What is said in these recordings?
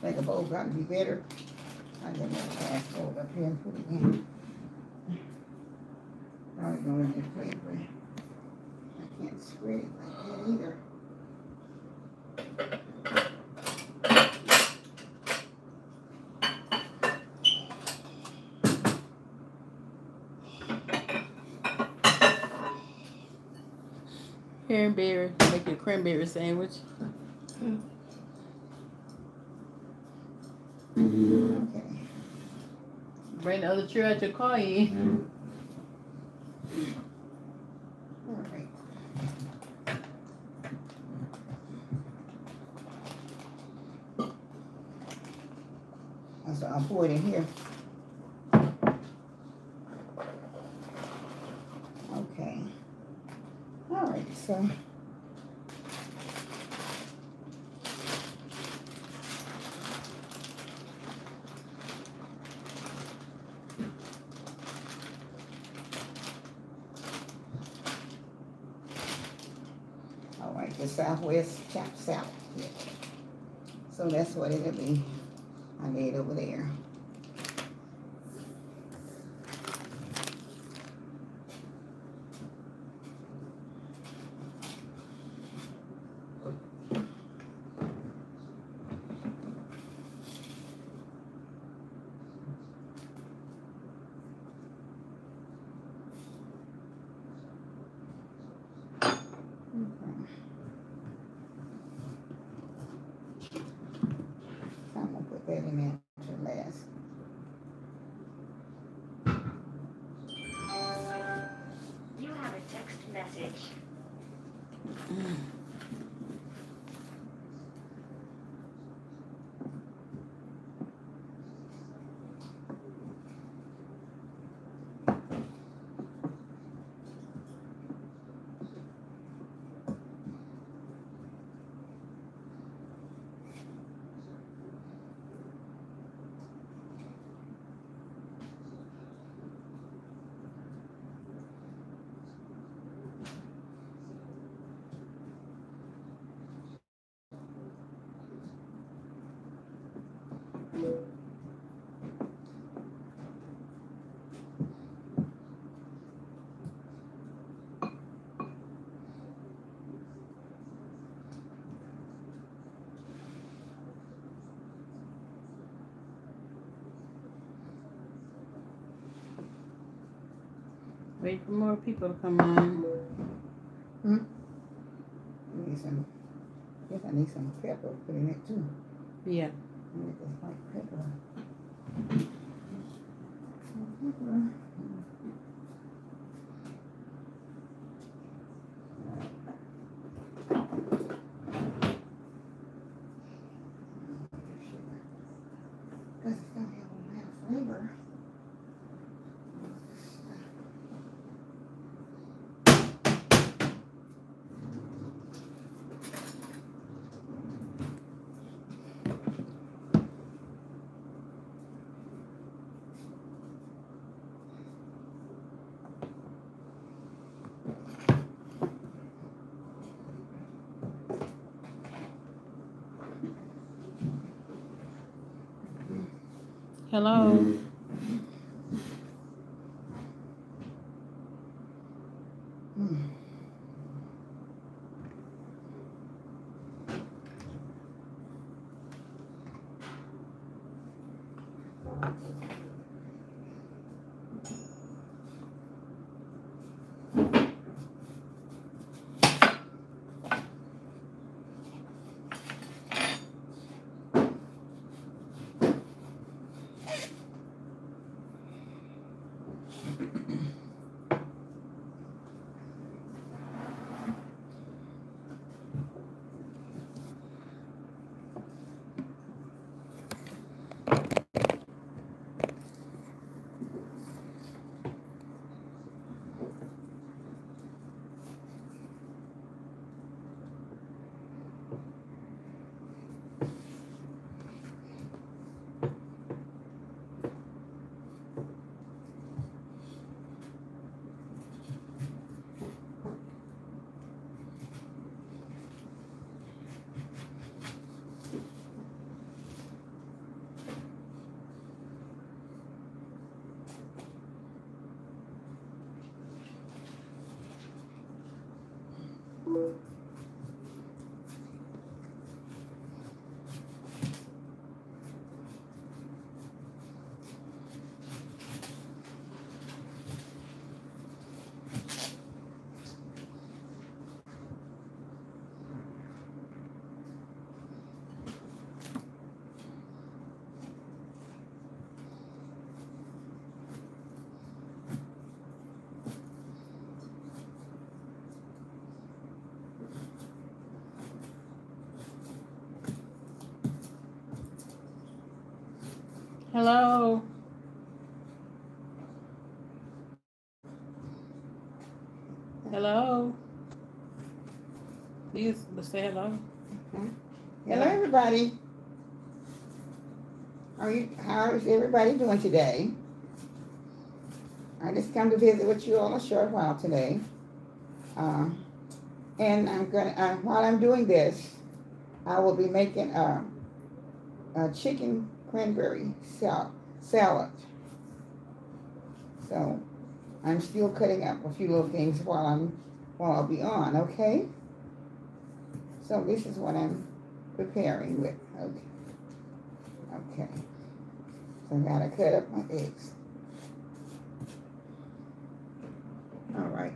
think a bowl got to be better. I get that glass bowl up here and put it in. Probably going in the plate, but I can't spread it like that either. Cranberry, make a cranberry sandwich. Okay. Bring the other chair out Wait for more people to come on. Hmm? I Need some, guess I need some pepper put in it too. Yeah. I need this white pepper. Pepper. Cause it's gonna have a lot of flavor. Hello. Mm-hmm. Hello. Please say hello. Hello, everybody. How are you, how is everybody doing today? I just come to visit with you all a short while today. Uh, and I'm gonna, uh, while I'm doing this, I will be making a, a chicken cranberry sal- salad. So I'm still cutting up a few little things while I'm while I'll be on, okay? So this is what I'm preparing with. Okay. Okay. So I gotta cut up my eggs. All right.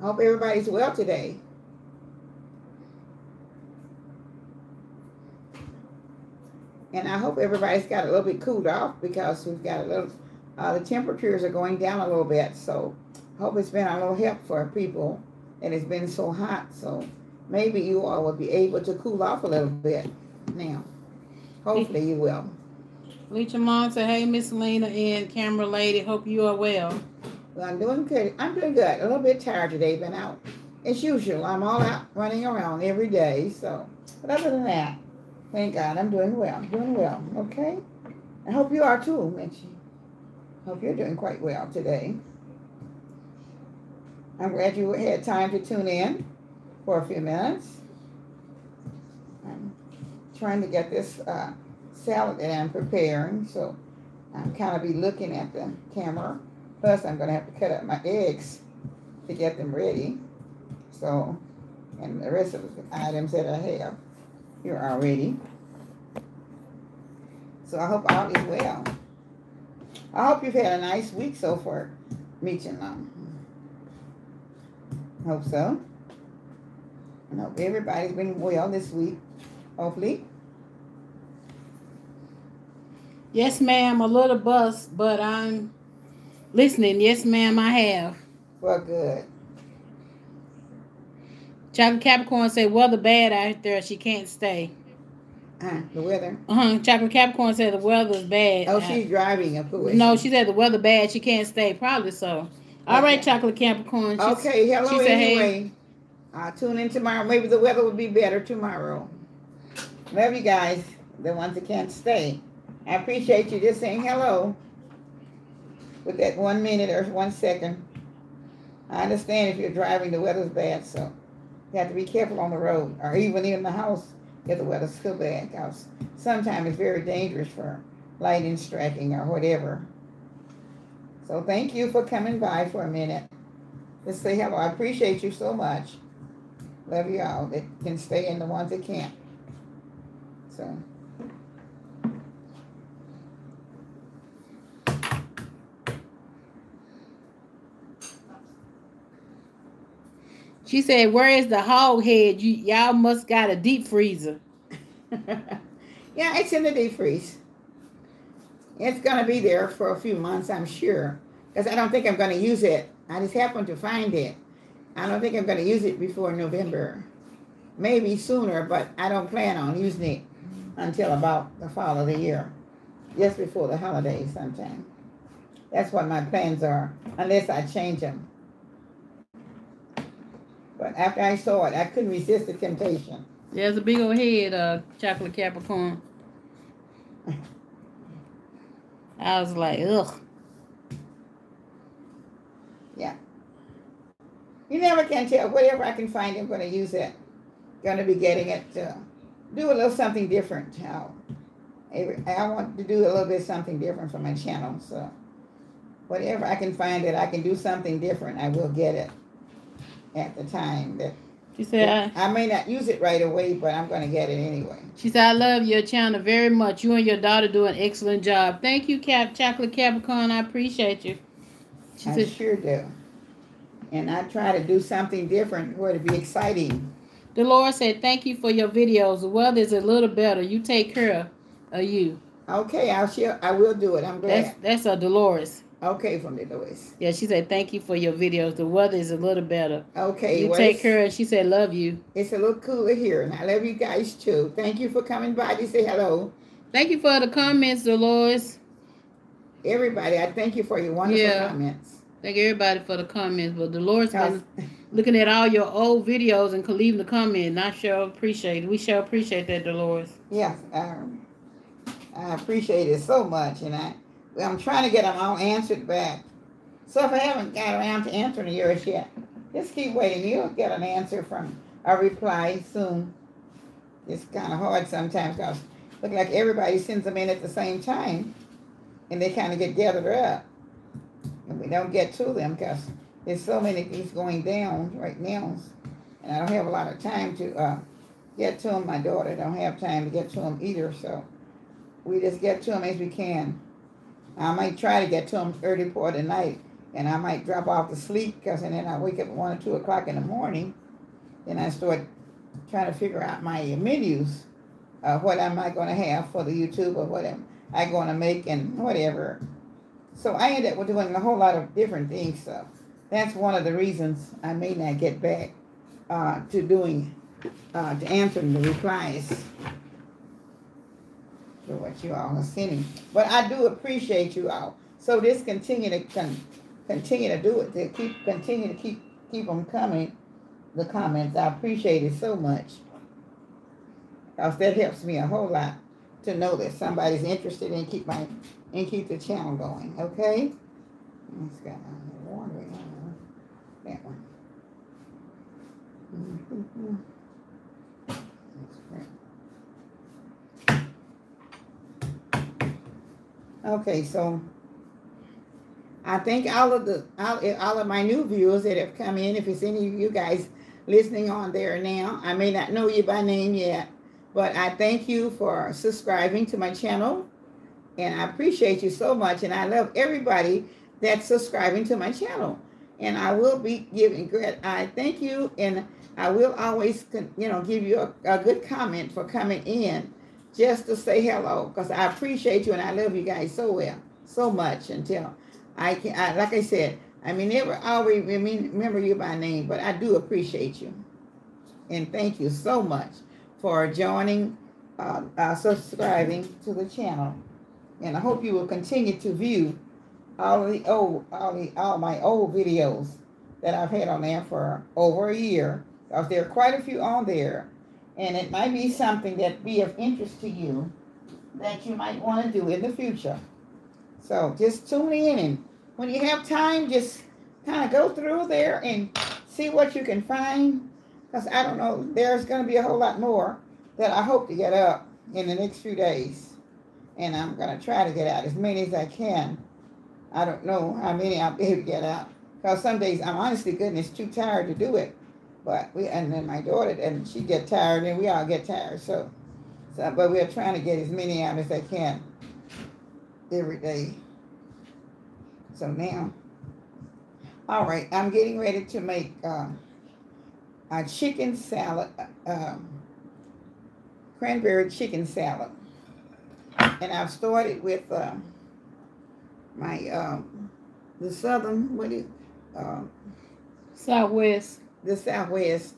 Hope everybody's well today. And I hope everybody's got a little bit cooled off because we've got a little, uh, the temperatures are going down a little bit. So I hope it's been a little help for people and it's been so hot. So maybe you all will be able to cool off a little bit now. Hopefully you will. Leecha said, Hey, Miss Lena and camera lady, hope you are well. Well, I'm doing good. I'm doing good. A little bit tired today. Been out as usual. I'm all out running around every day. So, but other than that, thank God I'm doing well. Doing well. Okay. I hope you are too, Mitchie. Hope you're doing quite well today. I'm glad you had time to tune in for a few minutes. I'm trying to get this uh, salad that I'm preparing, so I'm kind of be looking at the camera. Plus, I'm going to have to cut up my eggs to get them ready. So, and the rest of the items that I have here already. So I hope all is well. I hope you've had a nice week so far, meeting them. Hope so. I hope everybody's been well this week. Hopefully. Yes, ma'am, a little bus, but I'm listening. Yes, ma'am, I have. Well, good. Chocolate Capricorn said, weather bad out there. She can't stay. Uh, the weather. Uh-huh. Chocolate Capricorn said the weather's bad. Oh, Uh, she's driving, of course. No, she said the weather bad. She can't stay. Probably so. All right, Okay. Chocolate Capricorn. She- Okay, hello she said, hey. anyway. I'll tune in tomorrow. Maybe the weather will be better tomorrow. Love you guys, the ones that can't stay. I appreciate you just saying hello with that one minute or one second. I understand if you're driving, the weather's bad, so you have to be careful on the road or even in the house if the weather's still bad. Because sometimes it's very dangerous for lightning striking or whatever. So thank you for coming by for a minute. Let's say hello. I appreciate you so much. Love you all that can stay and the ones that can't. So. She said, "Where is the hog head? You y'all must got a deep freezer." yeah, it's in the deep freeze. It's gonna be there for a few months, I'm sure, because I don't think I'm gonna use it. I just happened to find it. I don't think I'm gonna use it before November, maybe sooner, but I don't plan on using it until about the fall of the year, just before the holidays sometime. That's what my plans are, unless I change them. But after I saw it, I couldn't resist the temptation. There's a big old head, uh, chocolate Capricorn. I was like, ugh. Yeah. You never can tell. Whatever I can find, I'm going to use it. Going to be getting it to do a little something different. How I want to do a little bit something different for my channel. So whatever I can find that I can do something different, I will get it at the time. That She said, I, I may not use it right away, but I'm going to get it anyway. she said, I love your channel very much. You and your daughter do an excellent job. Thank you, Cap Chocolate Capricorn. I appreciate you. She I said, sure do. And I try to do something different where to be exciting. Dolores said, thank you for your videos. The weather is a little better. You take care of you. Okay, I'll share. I will do it. I'm glad. That's that's a Dolores. Okay, from Dolores. Yeah, she said thank you for your videos. The weather is a little better. Okay, you well, take care. And she said love you. It's a little cooler here, and I love you guys too. Thank you for coming by to say hello. Thank you for the comments, Dolores. Everybody, I thank you for your wonderful Yeah. comments. Thank everybody for the comments. But Dolores been looking at all your old videos and leaving the comment. And I sure appreciate it. We sure appreciate that, Dolores. Yes, um, I appreciate it so much, and I, I'm trying to get them all answered back. So if I haven't got around to answering yours yet, just keep waiting. You'll get an answer from a reply soon. It's kind of hard sometimes because look like everybody sends them in at the same time, and they kind of get gathered up, and we don't get to them because there's so many things going down right now, and I don't have a lot of time to. Uh, get to them. My daughter don't have time to get to them either, so we just get to them as we can. I might try to get to them early of the night, and I might drop off to sleep because then I wake up at one or two o'clock in the morning, and I start trying to figure out my menus, uh, what am I going to have for the YouTube or what am I going to make and whatever. So I end up doing a whole lot of different things. So that's one of the reasons I may not get back uh, to doing uh, to answering the replies what you all are sending. But I do appreciate you all. So just continue to con- continue to do it. To keep continue to keep keep them coming. The comments. I appreciate it so much. Cause that helps me a whole lot to know that somebody's interested in keep my and keep the channel going. Okay. It's got on that one. Mhm. Okay, so I thank all of the all, all of my new viewers that have come in. If it's any of you guys listening on there now, I may not know you by name yet, but I thank you for subscribing to my channel, and I appreciate you so much. And I love everybody that's subscribing to my channel. And I will be giving great. I thank you, and I will always, you know, give you a, a good comment for coming in just to say hello because I appreciate you and I love you guys so well, so much until I can, I, like I said, I mean, never always remember you by name, but I do appreciate you. And thank you so much for joining, uh, uh, subscribing to the channel. And I hope you will continue to view all the old, all the, all my old videos that I've had on there for over a year. There are quite a few on there and it might be something that be of interest to you that you might want to do in the future. So just tune in and when you have time, just kind of go through there and see what you can find. Because I don't know, there's going to be a whole lot more that I hope to get up in the next few days. And I'm going to try to get out as many as I can. I don't know how many I'll be able to get out. Because some days I'm honestly goodness too tired to do it. But we and then my daughter and she get tired and we all get tired. So, so but we're trying to get as many out as I can every day. So now, all right, I'm getting ready to make um, a chicken salad, uh, um, cranberry chicken salad, and I've started with uh, my the southern what is um, Southwest the southwest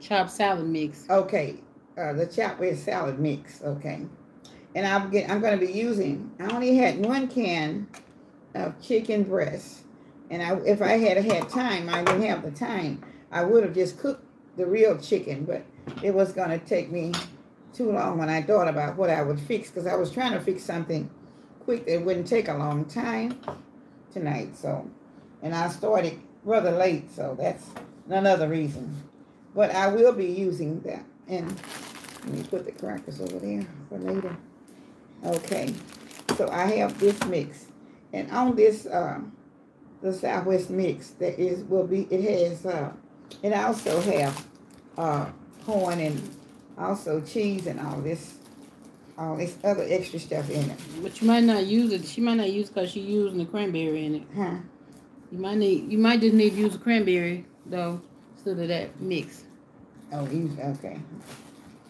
chopped salad mix. Okay, uh, the Southwest salad mix. Okay, and I'm get, I'm going to be using. I only had one can of chicken breast, and I if I had had time, I didn't have the time. I would have just cooked the real chicken, but it was going to take me too long when I thought about what I would fix because I was trying to fix something quick that wouldn't take a long time tonight. So, and I started rather late, so that's another reason. But I will be using that. And let me put the crackers over there for later. Okay. So I have this mix. And on this uh the Southwest mix that is will be it has uh it also have uh corn and also cheese and all this all this other extra stuff in it. But you might not use it. She might not use because she using the cranberry in it. Huh. You might need. You might just need to use the cranberry though of that mix. Oh, okay.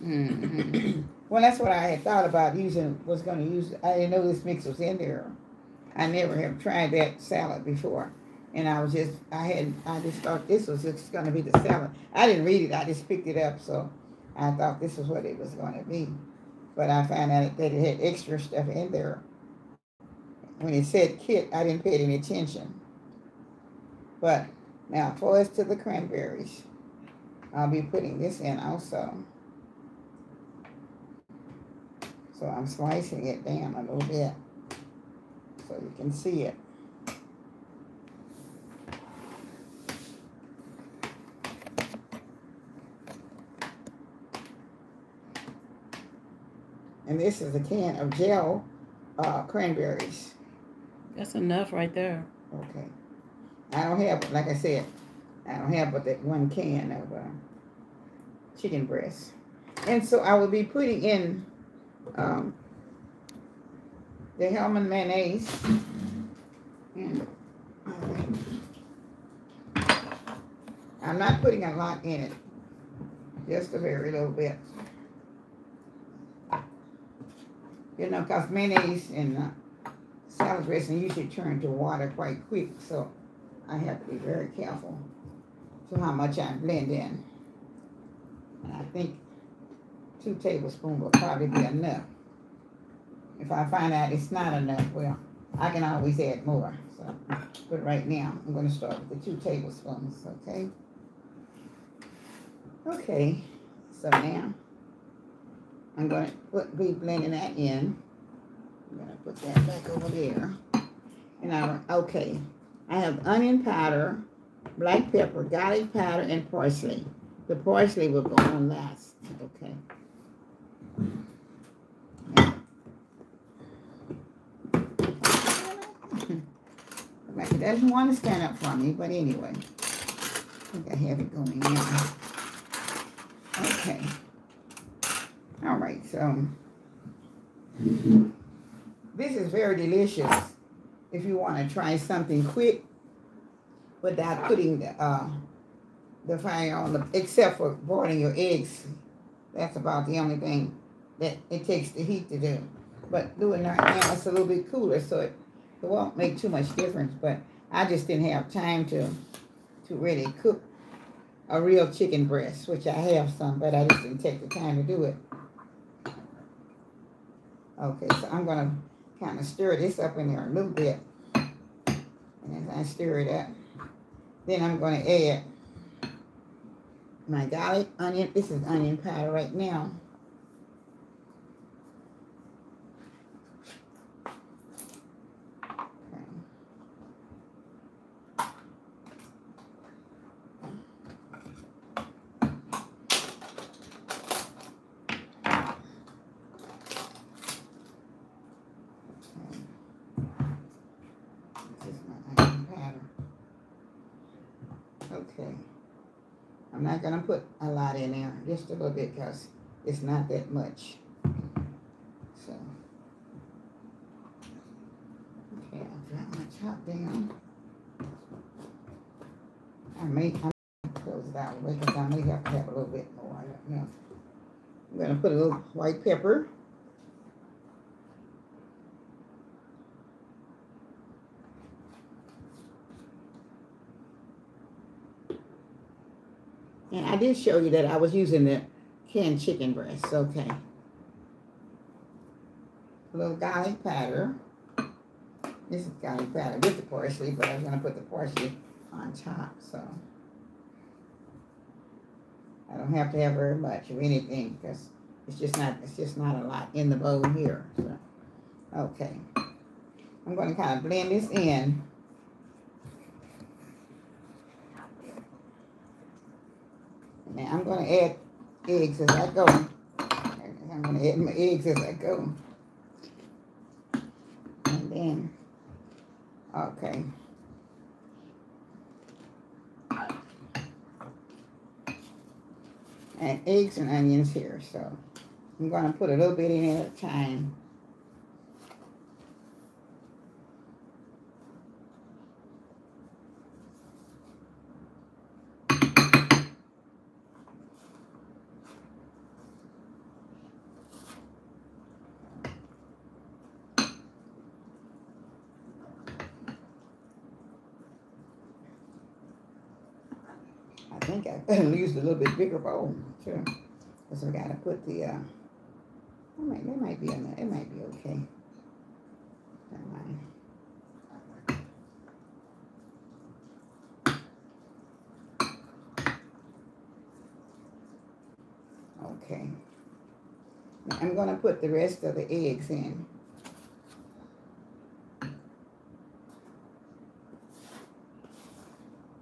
Mm-hmm. Well, that's what I had thought about using. Was going to use. I didn't know this mix was in there. I never have tried that salad before. And I was just, I had, I just thought this was just gonna be the salad. I didn't read it, I just picked it up, so I thought this was what it was gonna be. But I found out that it had extra stuff in there. When it said kit, I didn't pay any attention. But now, for us to the cranberries, I'll be putting this in also. So I'm slicing it down a little bit so you can see it. And this is a can of gel uh, cranberries. That's enough right there. Okay. I don't have, like I said, I don't have but that one can of uh, chicken breast. And so I will be putting in um, the Hellmann mayonnaise. And I'm not putting a lot in it, just a very little bit. You know, because mayonnaise and uh, salad dressing usually turn to water quite quick, so I have to be very careful to how much I blend in. And I think two tablespoons will probably be enough. If I find out it's not enough, well, I can always add more. So, but right now, I'm going to start with the two tablespoons, okay? Okay, so now I'm going to put, be blending that in. I'm going to put that back over there. And I, okay, I have onion powder, black pepper, garlic powder, and parsley. The parsley will go on last, okay? Like it doesn't want to stand up for me, but anyway. I think I have it going now. Okay. All right, so this is very delicious if you want to try something quick without putting the, uh, the fire on the, except for boiling your eggs. That's about the only thing that it takes the heat to do. But doing right now, it's a little bit cooler, so it, it won't make too much difference. But I just didn't have time to to really cook a real chicken breast, which I have some, but I just didn't take the time to do it. Okay, so I'm gonna kind of stir this up in there a little bit. And as I stir it up, then I'm gonna add my garlic, onion. This is onion powder right now. Okay. This is my onion powder. Okay. I'm not gonna put a lot in there, just a little bit, cause it's not that much. So. Okay, I've got my chop down. I may, I may close it out because I may have to have a little bit more, I don't know. I'm gonna put a little white pepper. And I did show you that I was using the canned chicken breast, okay. A little garlic powder. This is garlic powder with the parsley, but I was gonna put the parsley on top, so. I don't have to have very much of anything, because it's just not, it's just not a lot in the bowl here, so. Okay. I'm gonna kind of blend this in. Now I'm gonna add eggs as I go. I'm gonna add my eggs as I go. And then, okay. And eggs and onions here, so I'm gonna put a little bit in at a time. Think I used a little bit bigger bowl too. Because we gotta put the, uh, it might, it might be, there. it might be okay. Okay. Now I'm gonna put the rest of the eggs in.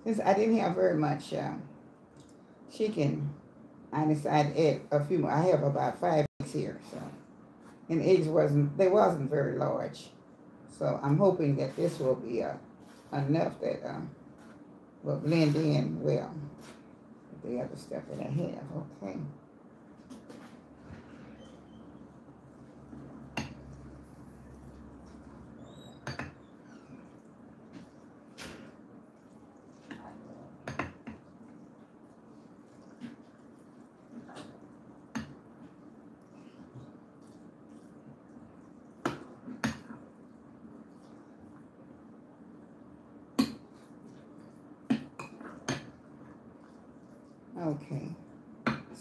Since I didn't have very much uh, chicken, I decided to add a few more. I have about five eggs here, so and eggs wasn't they wasn't very large, so I'm hoping that this will be uh, enough that uh, will blend in well with the other stuff that I have. Okay,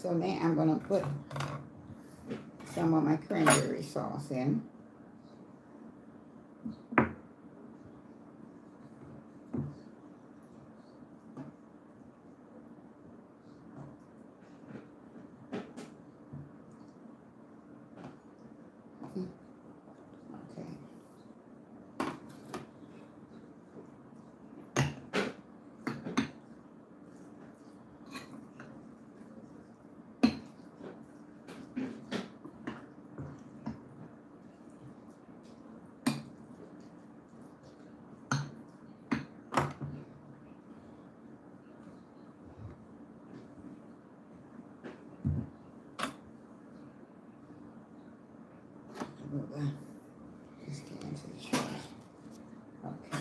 so now I'm gonna put some of my cranberry sauce in. Okay. Move that. Just get into the trash. Okay.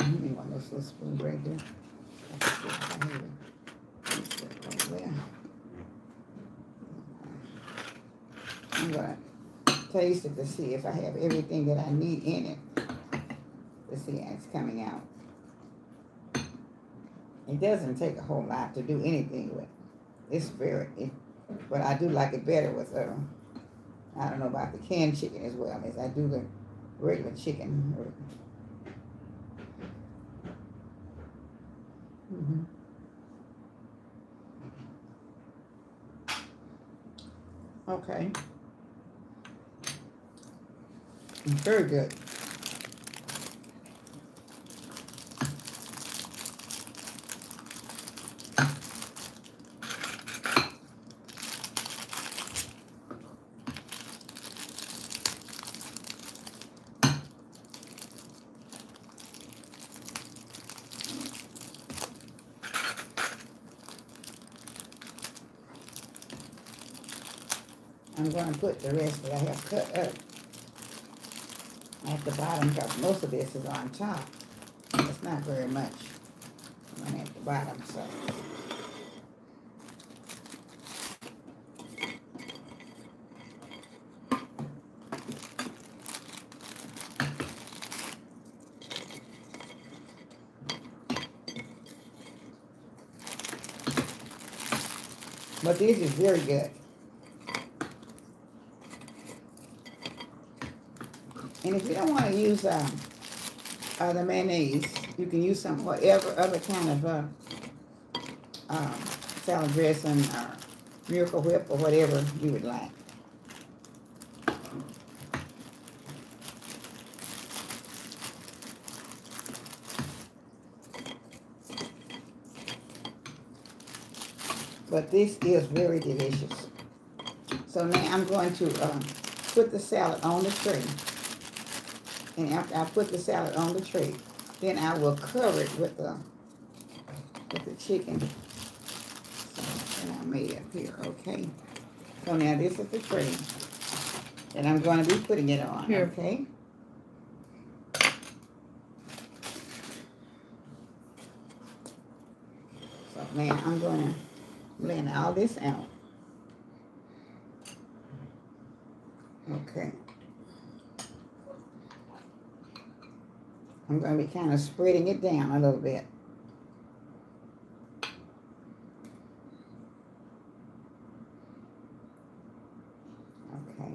Give me one of those little spoons right there. That's good. I hear That's it right there. I'm gonna taste it to see if I have everything that I need in it. To see how it's coming out. It doesn't take a whole lot to do anything with. It's very, it, but I do like it better with, uh, I don't know about the canned chicken as well as I do the regular chicken. Mhm. Okay. Very good. I'm going to put the rest that I have cut up at the bottom because most of this is on top. It's not very much on at the bottom, so. But this is very good. And if you don't want to use um, uh, the mayonnaise, you can use some whatever other kind of uh, um, salad dressing or Miracle Whip or whatever you would like. But this is very delicious. So now I'm going to um, put the salad on the tray. And after I put the salad on the tray, then I will cover it with the with the chicken that I made up here, okay? So now this is the tray that I'm going to be putting it on, Here. okay? So now I'm gonna blend all this out. Okay. I'm gonna be kind of spreading it down a little bit. Okay.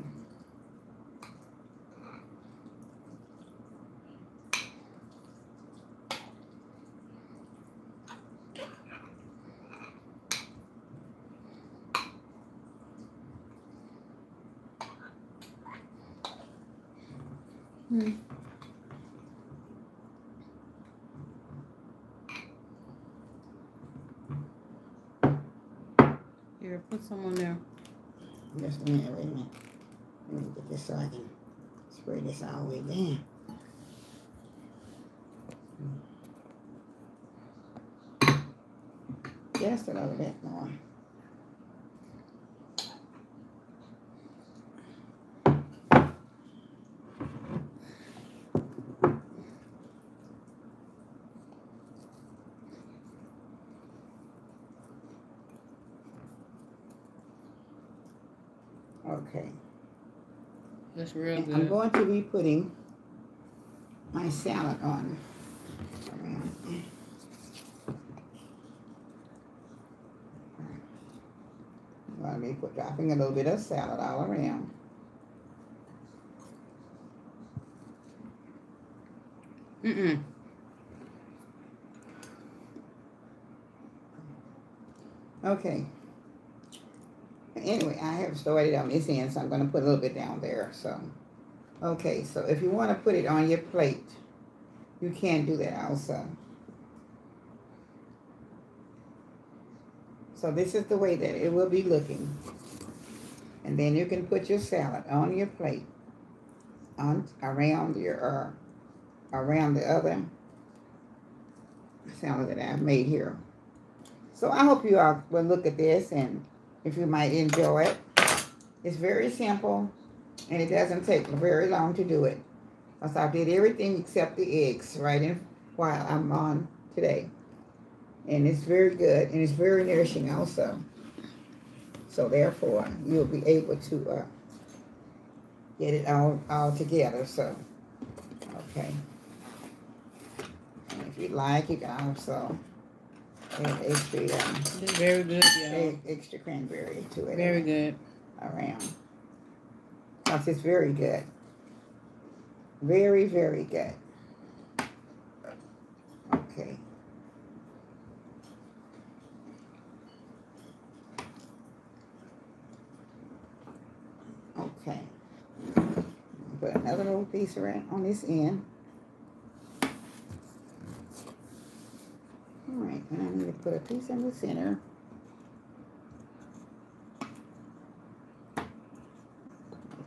Hmm. Put some on there. Just a minute, wait a minute. Let me get this so I can spray this all the way down. Just a little bit more. Okay. That's real And I'm going to be putting my salad on. I'm going to be put, dropping a little bit of salad all around. Mm-mm. Okay. Anyway, I have started on this end, so I'm going to put a little bit down there. So, okay, so if you want to put it on your plate, you can do that also. So this is the way that it will be looking. And then you can put your salad on your plate, on around your uh, around the other salad that I've made here. So I hope you all will look at this and if you might enjoy it. It's very simple and it doesn't take very long to do it. Because I did everything except the eggs right in while I'm on today. And it's very good and it's very nourishing also. So therefore you'll be able to uh, get it all, all together. So, okay. And if you like, you can also add extra, um, very good, y'all. extra cranberry to it Very good. Around. Because it's very good. Very, very good. Okay. Okay. Put another little piece around on this end. All right, and I need to put a piece in the center.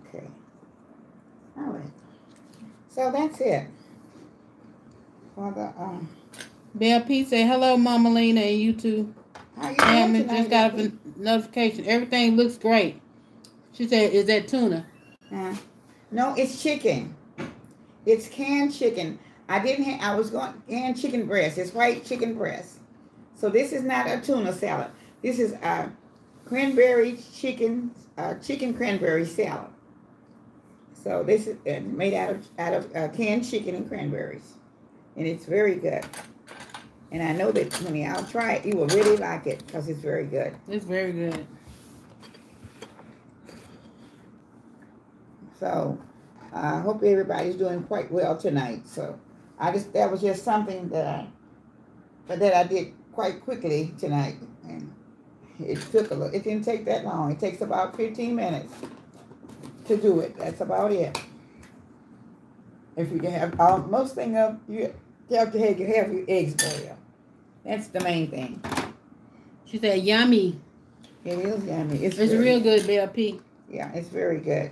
Okay. All right. So that's it. For the, um, Bell P say hello, Mama Lena, and you too. how you Damn, it just got a notification. Everything looks great. She said, "Is that tuna?" Uh, no, it's chicken. It's canned chicken. I didn't have, I was going, canned chicken breast. It's white chicken breast. So this is not a tuna salad. This is a cranberry chicken, uh, chicken cranberry salad. So this is uh, made out of, out of uh, canned chicken and cranberries. And it's very good. And I know that when y'all try it, you will really like it because it's very good. It's very good. So I hope everybody's doing quite well tonight. So I just that was just something that I but that I did quite quickly tonight. And it took a little it didn't take that long. It takes about 15 minutes to do it. That's about it. If you can have uh, most thing of you have to have, you have your eggs boil. That's the main thing. She said, "Yummy." It is yummy. It's, It's very- real good, Bell P. Yeah, it's very good.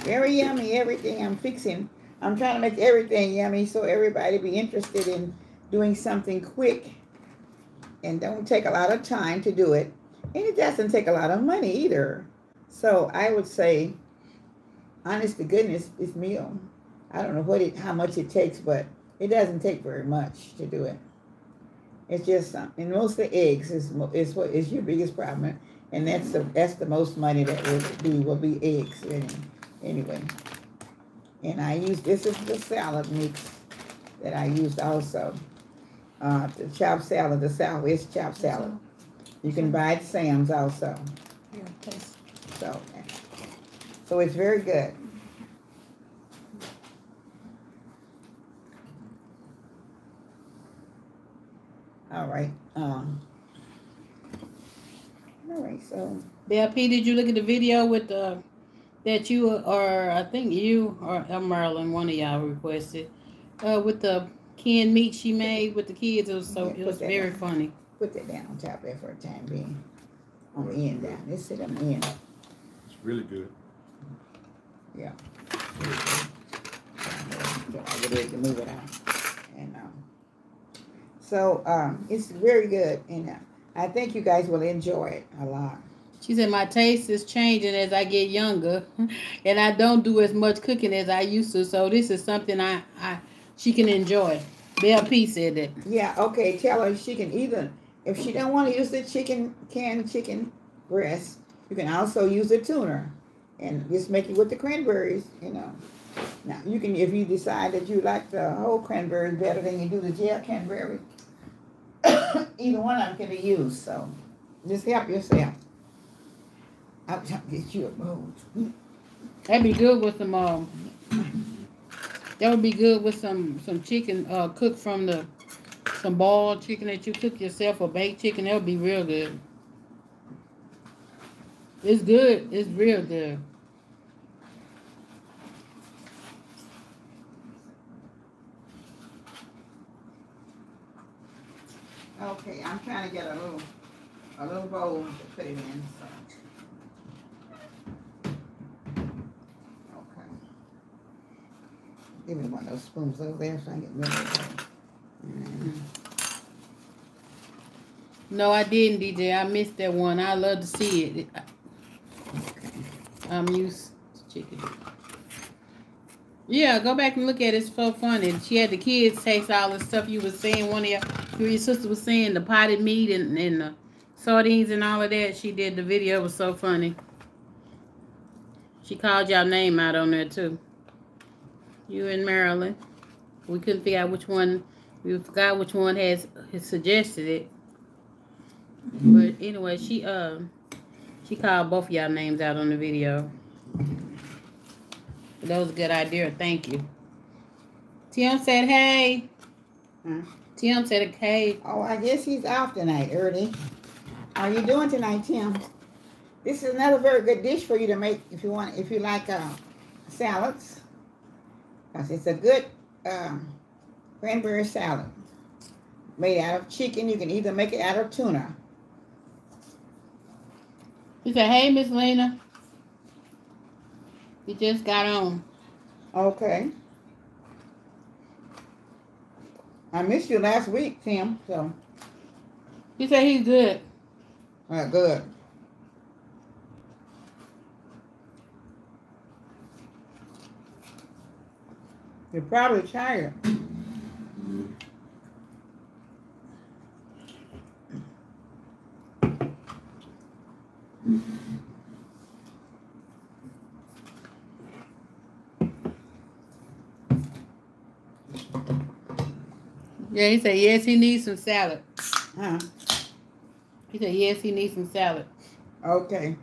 Very yummy, everything I'm fixing. I'm trying to make everything yummy so everybody be interested in doing something quick and don't take a lot of time to do it. And it doesn't take a lot of money either. So I would say, honest to goodness, this meal, I don't know what it, how much it takes, but it doesn't take very much to do it. It's just and most of the eggs is is what is your biggest problem, and that's the that's the most money that will be will be eggs any- anyway. And I use this is the salad mix that I used also. Uh, the chopped salad, the salad, Southwest chopped salad. You can buy it at Sam's also. Taste. So, so it's very good. All right, um. All right, so, Bell P, did you look at the video with the that you or I think you or uh, Marilyn, one of y'all requested, uh, with the canned meat she made with the kids? It was so Yeah, it was very down. funny. put that down on top there for a time being. On the end down, let's sit on the end. It's really good. So I get ready to move it out. And, um, so, um, it's very good and uh, I think you guys will enjoy it a lot. She said my taste is changing as I get younger, and I don't do as much cooking as I used to. So this is something I, I she can enjoy. Bell P said that. Yeah, okay, tell her she can either, if she don't wanna use the chicken, canned chicken breast, you can also use a tuner And just make it with the cranberries, you know. Now, you can, if you decide that you like the whole cranberry better than you do the gel cranberry, either one of them can be used, so just help yourself. Trying to get you a bowl. That'd be good with some um. That would be good with some some chicken uh cooked from the some boiled chicken that you cook yourself or baked chicken. That would be real good. It's good. It's real good. Okay, I'm trying to get a little, a little bowl to put it in, so. Okay. Give me one of those spoons over there so I can get rid of it. Mm. No, I didn't, DJ. I missed that one. I love to see it. I'm used to chicken. Yeah, go back and look at it. It's so funny. She had the kids taste all the stuff you was saying. One of your, your sister was saying the potted meat and, and the sardines and all of that. She did the video. It was so funny. She called y'all name out on there too. You and Marilyn. We couldn't figure out which one. We forgot which one has, has suggested it. But anyway, she uh she called both of y'all names out on the video. That was a good idea. Thank you. Tim said hey. Huh? Tim said hey. Oh, I guess he's off tonight, Ernie. How are you doing tonight, Tim? This is another very good dish for you to make if you want, if you like uh, salads. 'Cause it's a good um, cranberry salad made out of chicken. You can either make it out of tuna. He said hey Miss Lena. You just got on. Okay. I missed you last week, Tim. So He said he's good. uh, good. You're probably tired. Yeah, he said yes he needs some salad. Huh? He said yes he needs some salad. Okay.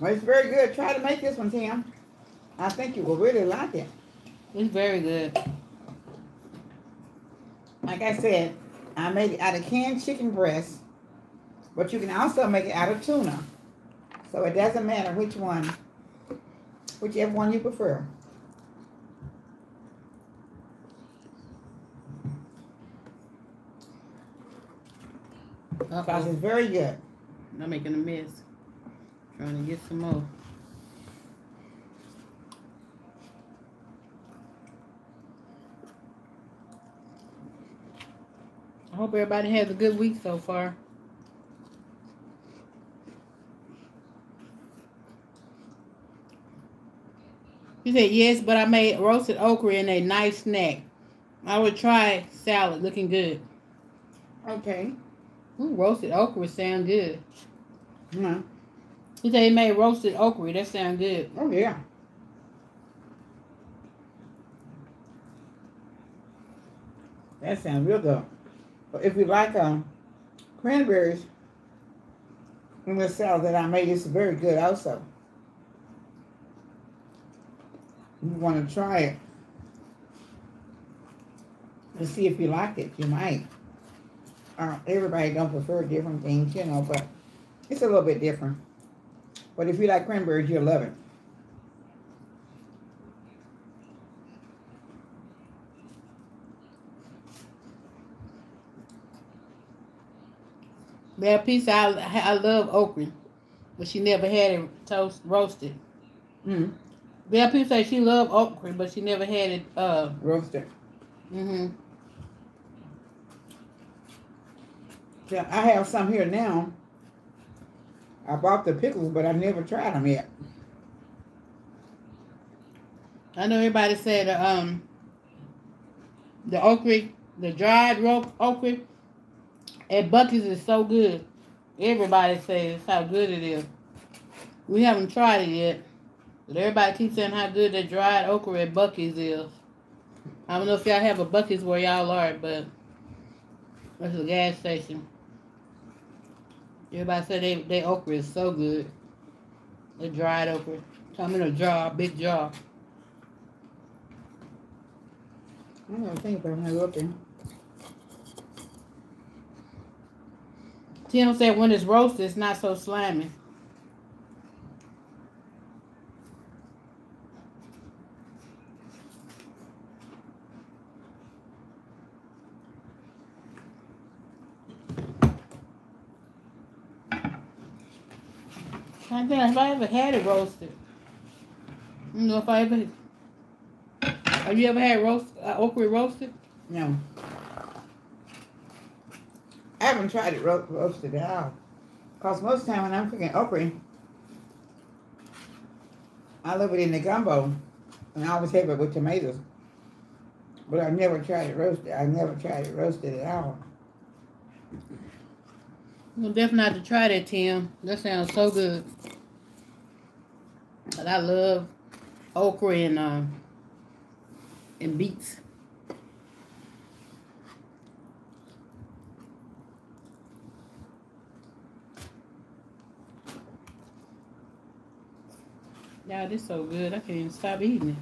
Well, it's very good. Try to make this one, Tim. I think you will really like it. It's very good. Like I said, I made it out of canned chicken breast, but you can also make it out of tuna. So it doesn't matter which one, whichever one you prefer. Because it's very good. I'm making a mess. Trying to get some more. I hope everybody has a good week so far. He said, yes, but I made roasted okra in a nice snack. I would try salad, looking good. Okay. Ooh, roasted okra sound good. Uh-huh. He said he made roasted okra. That sound good. Oh yeah. That sounds real good. But if you like um cranberries in the salad that I made, it's very good also. You want to try it to see if you like it. You might. Uh, everybody don't prefer different things, you know, but it's a little bit different. But if you like cranberries, you'll love it. That piece I I love okra, but she never had it toast roasted. Mm. Belle P said she loved okra, but she never had it. Uh, Roasted. mm-hmm. Yeah, I have some here now. I bought the pickles, but I never tried them yet. I know everybody said uh, um the okra, the dried ro- okra at Buc-ee's is so good. Everybody says how good it is. We haven't tried it yet, but everybody keeps saying how good that dried okra at Buc-ee's is. I don't know if y'all have a Buc-ee's where y'all are, but that's a gas station. Everybody said they, they okra is so good. The dried okra. Come in a jar, big jar. I don't think about when I go up there. Tim said when it's roasted, it's not so slimy. I think if I ever had it roasted. I don't know if I ever. Have you ever had roast uh, okra roasted? No. I haven't tried it ro- roasted at all. Because most time when I'm cooking okra, I love it in the gumbo. And I always have it with tomatoes. But I've never tried it roasted. I've never tried it roasted at all. You'll definitely have to try that, Tim. That sounds so good. But I love okra and uh, and beets. Yeah, this so good. I can't even stop eating it.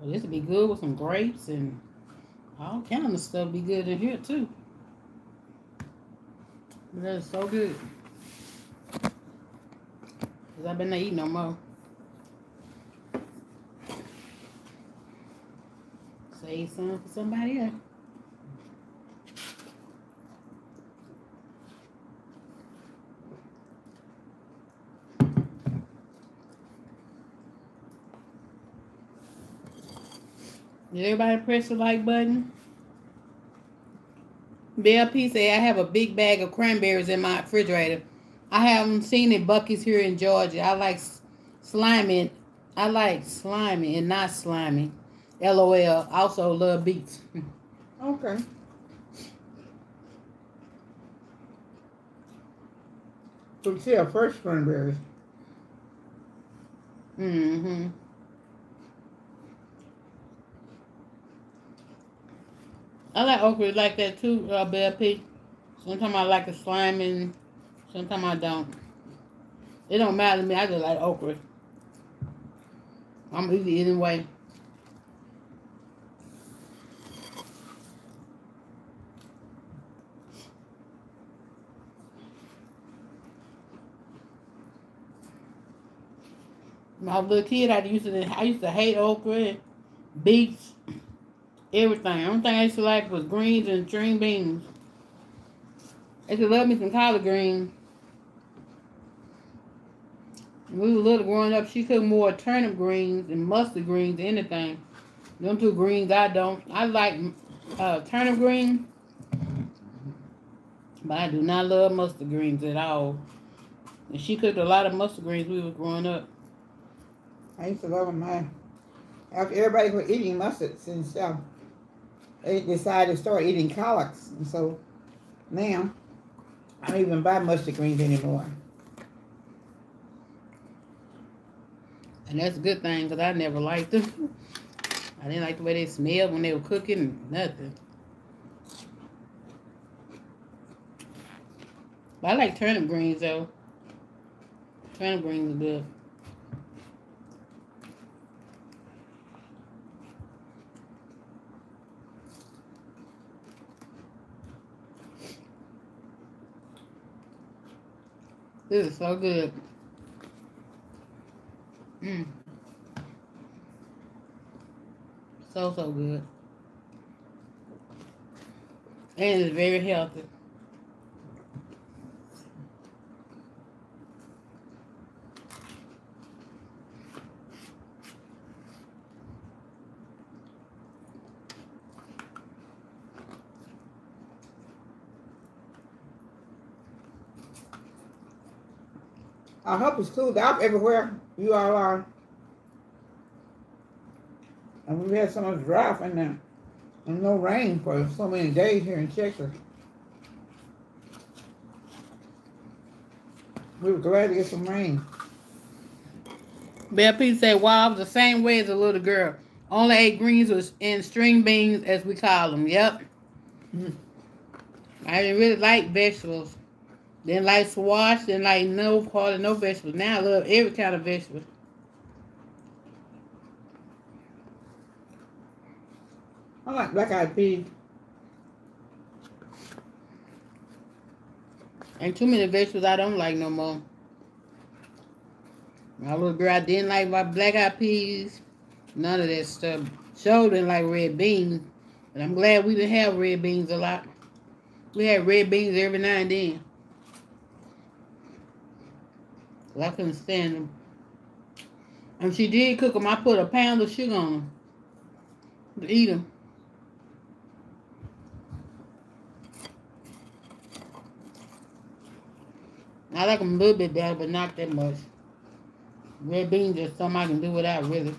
Well, this would be good with some grapes and all kind of stuff be good in here too. That is so good. Cause I've been not eating no more. Save some for somebody else. Did everybody press the like button? BLP say I have a big bag of cranberries in my refrigerator. I haven't seen it Buc-ee's here in Georgia. I like s- slimy. I like slimy and not slimy. LOL. Also love beets. Okay. So see our first cranberries. Mm-hmm. I like okra like that too, uh, BLP. Sometimes I like a slimy, sometimes I don't. It don't matter to me. I just like okra. I'm easy anyway. A little kid, I used to I used to hate okra, beets, everything. Only thing I used to like was greens and string beans. I used to love me some collard greens. When we were little growing up, she cooked more turnip greens and mustard greens than anything. Them two greens I don't. I like uh, turnip greens, but I do not love mustard greens at all. And she cooked a lot of mustard greens when we were growing up. I used to love them. After everybody was eating mustard since uh, they decided to start eating collards. And so now I don't even buy mustard greens anymore. And that's a good thing because I never liked them. I didn't like the way they smelled when they were cooking, nothing. But I like turnip greens though. Turnip greens are good. This is so good. Mm. So, so good. And it's very healthy. I hope it's cooled out everywhere you all are. And we've had so much drought and, uh, and no rain for so many days here in Texas. We were glad to get some rain. Bell Pete said, "Wow, the same way as a little girl. Only ate greens was and string beans, as we call them. Yep. Mhm. I didn't really like vegetables. Didn't like squash. Didn't like no part of no vegetables. Now I love every kind of vegetable. I like black eyed peas. And too many vegetables I don't like no more. My little girl I didn't like my black eyed peas. None of that stuff. Sure didn't like red beans. But I'm glad we didn't have red beans a lot. We had red beans every now and then. 'Cause I couldn't stand them. And she did cook them. I put a pound of sugar on them to eat them. I like them a little bit better, but not that much. Red beans are something I can do without, really.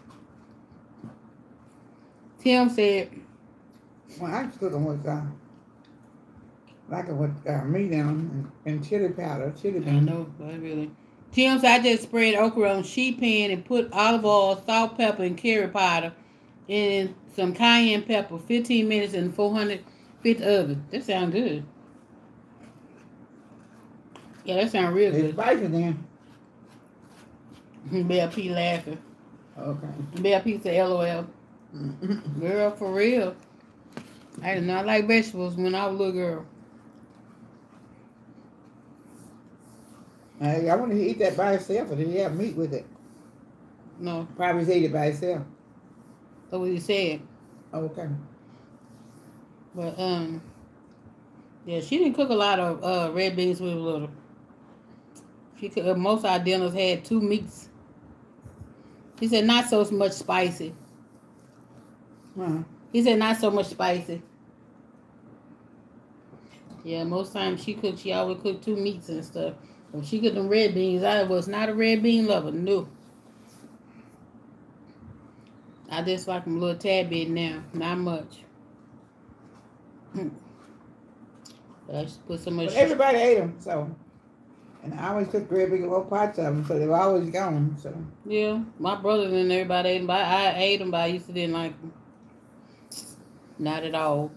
Tim said, Well, I just cook them with, uh, like it with uh, meat in them and, and chili powder, chili I beans. know, but really. Tim said, I just spread okra on sheet pan and put olive oil, salt, pepper, and curry powder and some cayenne pepper, 15 minutes in 450 oven. That sounds good. Yeah, that sounds real It's good. spicy then. Bell P laughing. Okay. Bell P said, LOL. Girl, for real. I did not like vegetables when I was a little girl. I want to eat that by itself, or did you have meat with it? No, Probably just ate it by itself. that's what he said. Okay. But um, yeah, she didn't cook a lot of uh red beans with little. She could, uh, most of our dinners had two meats. He said not so much spicy. Uh-huh. He said not so much spicy. Yeah, most times she cooked, she always cooked two meats and stuff. When she cooked them red beans, I was not a red bean lover. No. I just like them a little tad bit now, not much. But I just put so much. But everybody ate them, so. And I always cook great big old pots of them, so they were always gone. So Yeah, my brothers and everybody ate them, but I ate them, but I used to didn't like them. Not at all.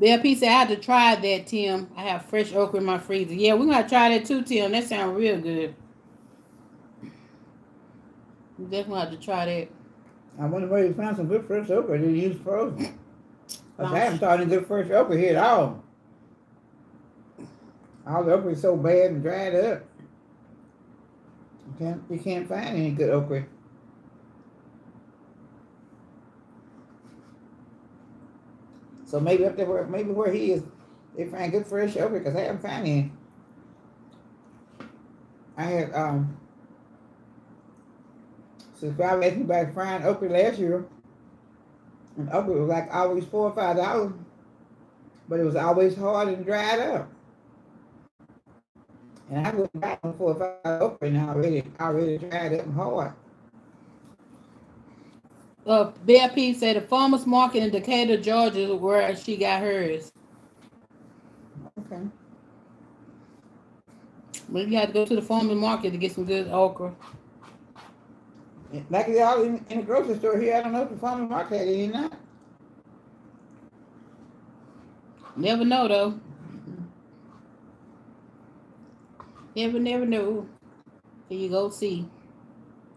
Bell P said I had to try that, Tim. I have fresh okra in my freezer. Yeah, we're gonna try that too, Tim. That sounds real good. We definitely have to try that. I wonder where you found some good fresh okra to use frozen. I haven't found any good fresh okra here at all. All the okra is so bad and dried up. You can't you can't find any good okra. So maybe up there where maybe where he is, they find good fresh okra because I haven't found any. I had um I asked me about frying okra last year, and okra was like always four or five dollars, but it was always hard and dried up. And I wouldn't buy no four or five okra and already already dried up and hard. Uh, Bear P said the farmers market in Decatur, Georgia, is where she got hers. Okay. But you had to go to the farmers market to get some good okra. Like they all in, in the grocery store here, I don't know if the farmer's market had any or not. Never know though. Never, never know. Here you go see.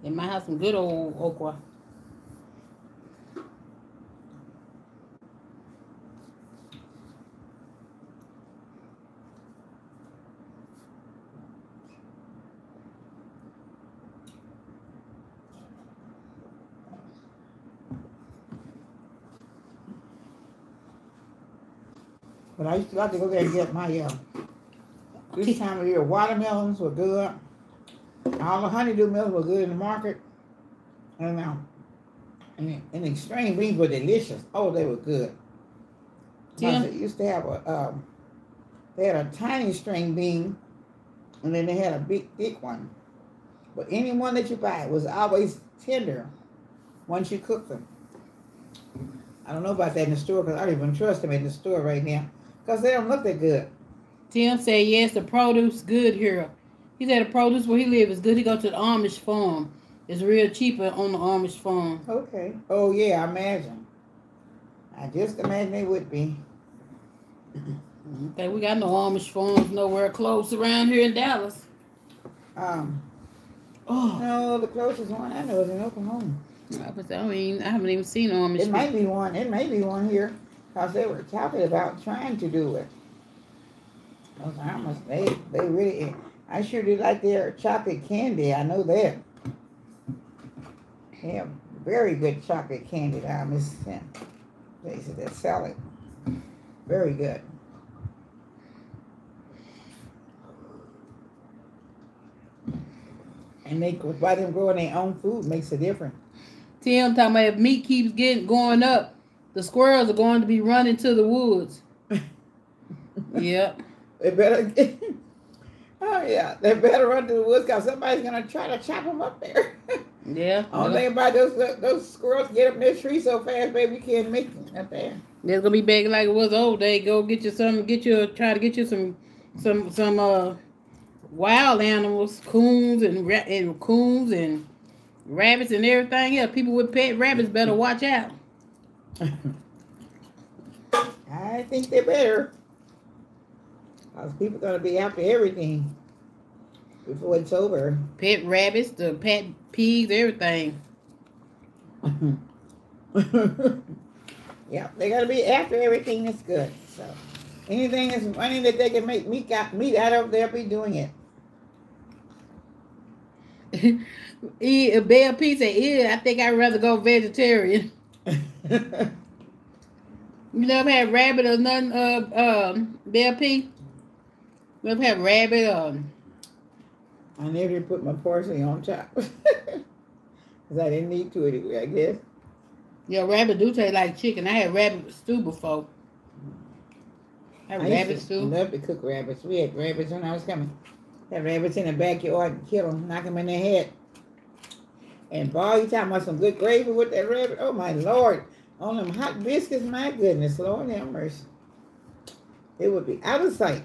They might have some good old okra. But I used to like to go there and get my, uh, this time of year, watermelons were good. All the honeydew melons were good in the market. And, um, and, and the string beans were delicious. Oh, they were good. Tim? They used to have a, um, they had a tiny string bean, and then they had a big, thick one. But any one that you buy was always tender once you cook them. I don't know about that in the store because I don't even trust them in the store right now because they don't look that good. Tim said yes, the produce good here. He said the produce where he live is good. He go to the Amish farm. It's real cheaper on the Amish farm. Okay. Oh yeah, I imagine. I just imagine they would be. Okay, we got no Amish farms nowhere close around here in Dallas. Um, Oh, no, the closest one I know is in Oklahoma. I was- I mean, I haven't even seen Amish. It might be one. It may be one here because they were talking about trying to do it. Those Amish, they they really. I sure do like their chocolate candy. I know that. They have very good chocolate candy. Amish. Yeah. They said they sell it. Very good. And they by them growing their own food makes a difference. Tim talking about if meat keeps getting going up, the squirrels are going to be running to the woods. yep. They better. oh yeah, they better run to the woods because somebody's gonna try to chop them up there. Yeah. Only thing about those those squirrels get up in this tree so fast, baby, you can't make them up there. There's gonna be begging like it was old day. Go get you some. Get you try to get you some some some uh wild animals, coons and ra- and coons and rabbits and everything. Yeah, people with pet rabbits better watch out. I think they're better. Cause people gonna be after everything before it's over. Pet rabbits, the pet pigs, everything. yeah, they gotta be after everything that's good. So anything that's money that they can make meat out, meat out of, they'll be doing it. Eat a bear pizza. Yeah, I think I'd rather go vegetarian. You never had rabbit or nothing, uh, um, Bear P? You ever had rabbit um, or I never put my parsley on top. Cause I didn't need to anyway, I guess. yeah, rabbit do taste like chicken. I had rabbit stew before. I had I rabbit stew. love to cook rabbits. We had rabbits when I was coming. Had rabbits in the backyard and kill them, knock them in the head. And boy, you talking about some good gravy with that rabbit? Oh my lord! On them hot biscuits, my goodness, Lord have mercy. It would be out of sight.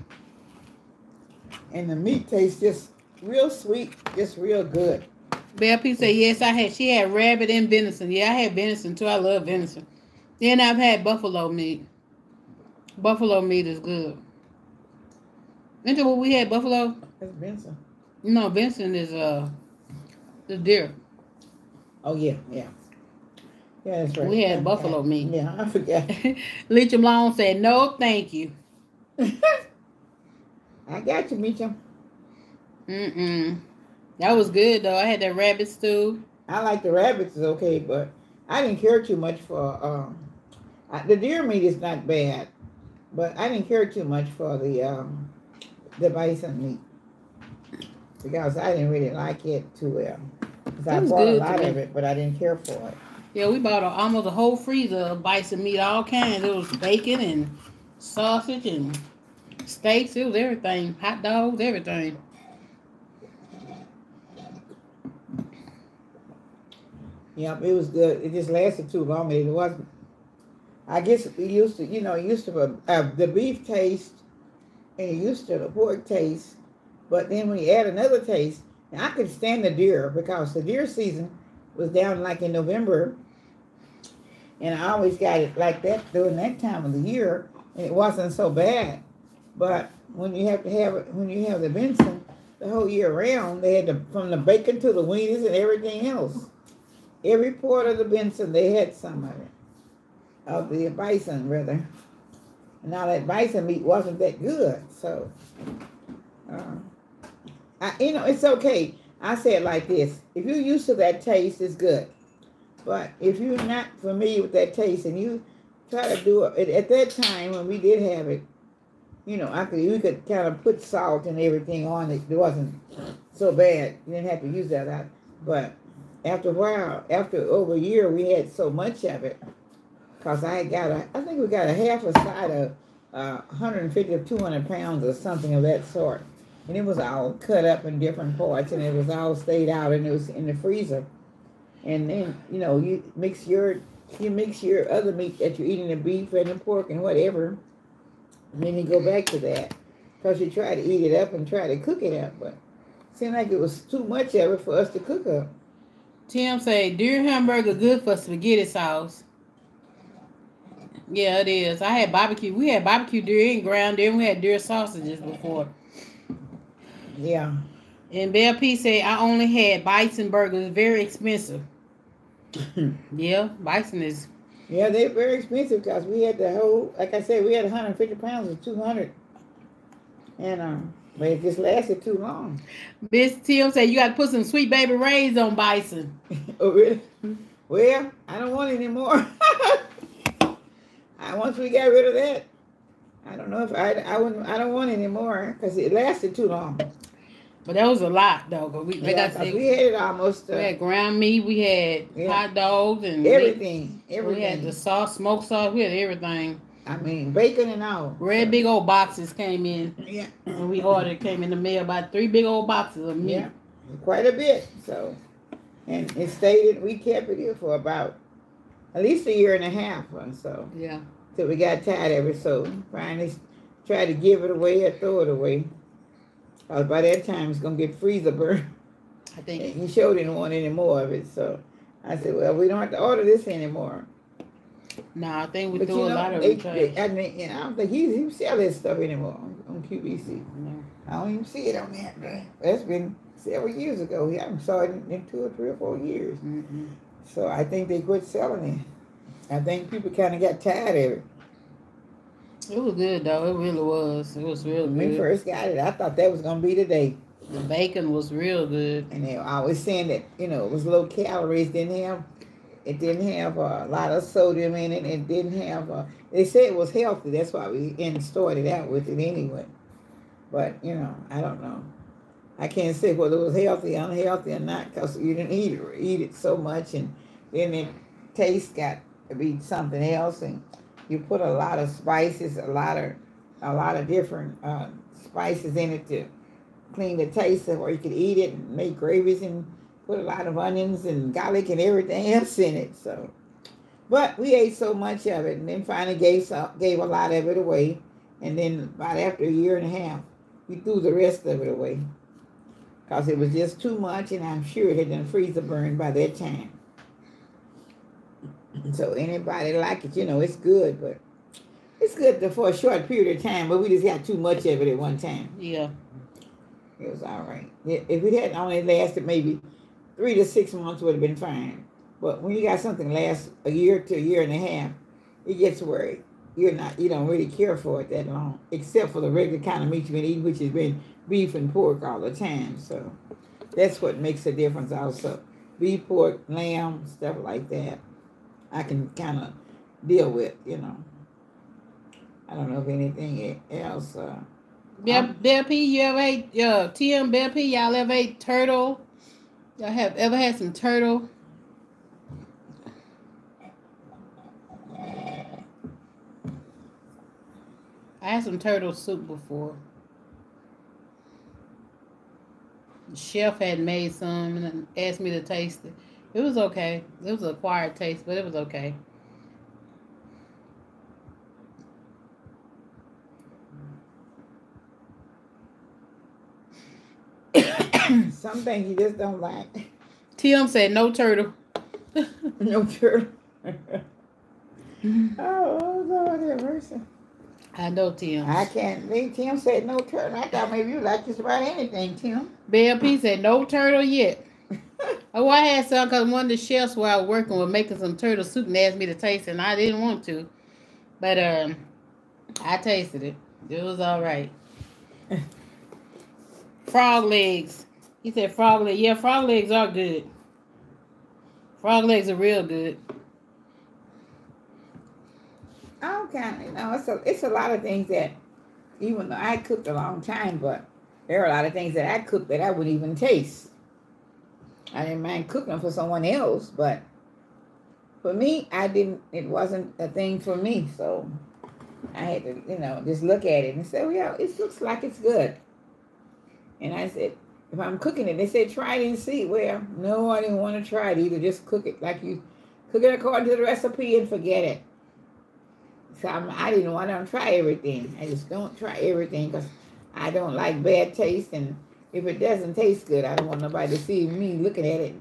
And the meat tastes just real sweet, just real good. Bear P said yes, I had. She had rabbit and venison. Yeah, I had venison too. I love venison. Then I've had buffalo meat. Buffalo meat is good. Remember what we had buffalo? That's Benson. No, venison is uh the deer. Oh yeah, yeah. Yeah, that's right. We had Yeah, buffalo yeah. meat. Yeah, I forgot. Leecham Long said no, thank you. I got you, Meacham. Mm-mm. That was good though. I had that rabbit stew. I like the rabbits is okay, but I didn't care too much for um I, the deer meat is not bad, but I didn't care too much for the um the bison meat because I didn't really like it too well. 'Cause I bought a lot of it, but I didn't care for it. Yeah, we bought a, almost a whole freezer of bison meat, all kinds. It was bacon and sausage and steaks. It was everything. Hot dogs, everything. Yep, it was good. It just lasted too long. It wasn't. I guess it used to, you know, it used to uh, the beef taste, and it used to the pork taste. But then when you add another taste, I could stand the deer because the deer season was down like in November, and I always got it like that during that time of the year, and it wasn't so bad. But when you have to have it, when you have the venison the whole year round, they had to from the bacon to the wieners and everything else. Every part of the venison, they had some of it, of the bison rather. And now that bison meat wasn't that good, so. Uh, I, you know, it's okay. I say it like this: if you're used to that taste, it's good. But if you're not familiar with that taste and you try to do it at that time when we did have it, you know, I could we could kind of put salt and everything on it. It wasn't so bad. You didn't have to use that. Out. But after a while, after over a year, we had so much of it. Cause I got a, I think we got a half a side of uh, 150 or 200 pounds or something of that sort and it was all cut up in different parts and it was all stayed out and it was in the freezer and then you know you mix your you mix your other meat that you're eating the beef and the pork and whatever and then you go back to that because you try to eat it up and try to cook it up but it seemed like it was too much of it for us to cook up Tim said, deer hamburger good for spaghetti sauce. Yeah, it is. I had barbecue. We had barbecue deer and ground deer. And we had deer sausages before. Yeah And Bell P said, I only had bison burgers, very expensive. yeah, bison is yeah they're very expensive because we had the whole like i said we had 150 pounds of 200 and um but it just lasted too long Miss Tim say you got to put some Sweet Baby Ray's on bison. Oh, really? Well, I don't want any more. I once we got rid of that. I don't know if I I wouldn't I don't want any more because it lasted too long. But that was a lot though. 'cause we, like Yeah, I said, we had it almost we uh, had ground meat, we had Yeah. hot dogs, and everything, We, we had the sauce, smoked sauce, we had everything. I mean, bacon and all. Red big old boxes came in. Yeah, And we ordered, came in the mail about three big old boxes of meat. yeah, quite a bit. So, and it stayed. We kept it here for about at least a year and a half or so. Yeah. till we got tired of it. So finally tried to give it away or throw it away. Cause by that time it's gonna get freezer burn. I think He sure didn't want any more of it. So I said, well, we don't have to order this anymore. no, I think we But do you a lot of returns. they, I, mean, you know, I don't think he, he sell that stuff anymore on, on QVC. No. I don't even see it on that. but That's been several years ago. I haven't saw it in, in two or three or four years. Mm-mm. So I think they quit selling it. I think people kind of got tired of it. It was good though. It really was. It was real When we good. first got it, I thought that was gonna be the day. The bacon was real good. And they were always saying that, you know, it was low calories, didn't have, it didn't have a lot of sodium in it, it didn't have, uh, they said it was healthy, that's why we in started out with it anyway. But, you know, I don't know. I can't say whether it was healthy, unhealthy or not, because you didn't eat it, eat it so much, and then it taste got to be something else, and you put a lot of spices, a lot of, a lot of different uh, spices in it to clean the taste of, or you could eat it and make gravies and put a lot of onions and garlic and everything else in it. So, but we ate so much of it, and then finally gave gave a lot of it away, and then about after a year and a half, we threw the rest of it away because it was just too much, and I'm sure it had been freezer burned by that time. So anybody like it, you know, it's good, but it's good to- for a short period of time. But we just got too much of it at one time. Yeah. It was all right. If it had only lasted maybe three to six months, would have been fine. But when you got something last a year to a year and a half, it gets worried. You're not, you don't really care for it that long, except for the regular kind of meat you've been eating, which has been beef and pork all the time. So that's what makes a difference. Also, beef, pork, lamb, stuff like that. I can kind of deal with, you know. I don't know if anything else. Uh, Bell, Bell P, you ever ate uh TM Bell P, y'all ever ate turtle? Y'all have ever had some turtle? I had some turtle soup before. The chef had made some and asked me to taste it. It was okay. It was a acquired taste, but it was okay. Some things you just don't like. Tim said no turtle. no turtle. oh, Lord have mercy. I know Tim. I can't. They, Tim said no turtle. I thought maybe you like just about anything, Tim. Bell P said no turtle yet. Oh, I had some because one of the chefs where I was working was making some turtle soup and asked me to taste it, and I didn't want to. But um, I tasted it. It was all right. frog legs. He said frog legs. Yeah, frog legs are good. Frog legs are real good. I don't kind of, you know, it's a, it's a lot of things that, even though I cooked a long time, but there are a lot of things that I cooked that I wouldn't even taste. I didn't mind cooking for someone else, but for me, I didn't, it wasn't a thing for me. So I had to, you know, just look at it and say, well, yeah, it looks like it's good. And I said, if I'm cooking it, they said, try it and see. Well, no, I didn't want to try it either. Just cook it like you cook it according to the recipe and forget it. So I'm, I didn't want to try everything. I just don't try everything because I don't like bad taste. And if it doesn't taste good, I don't want nobody to see me looking at it.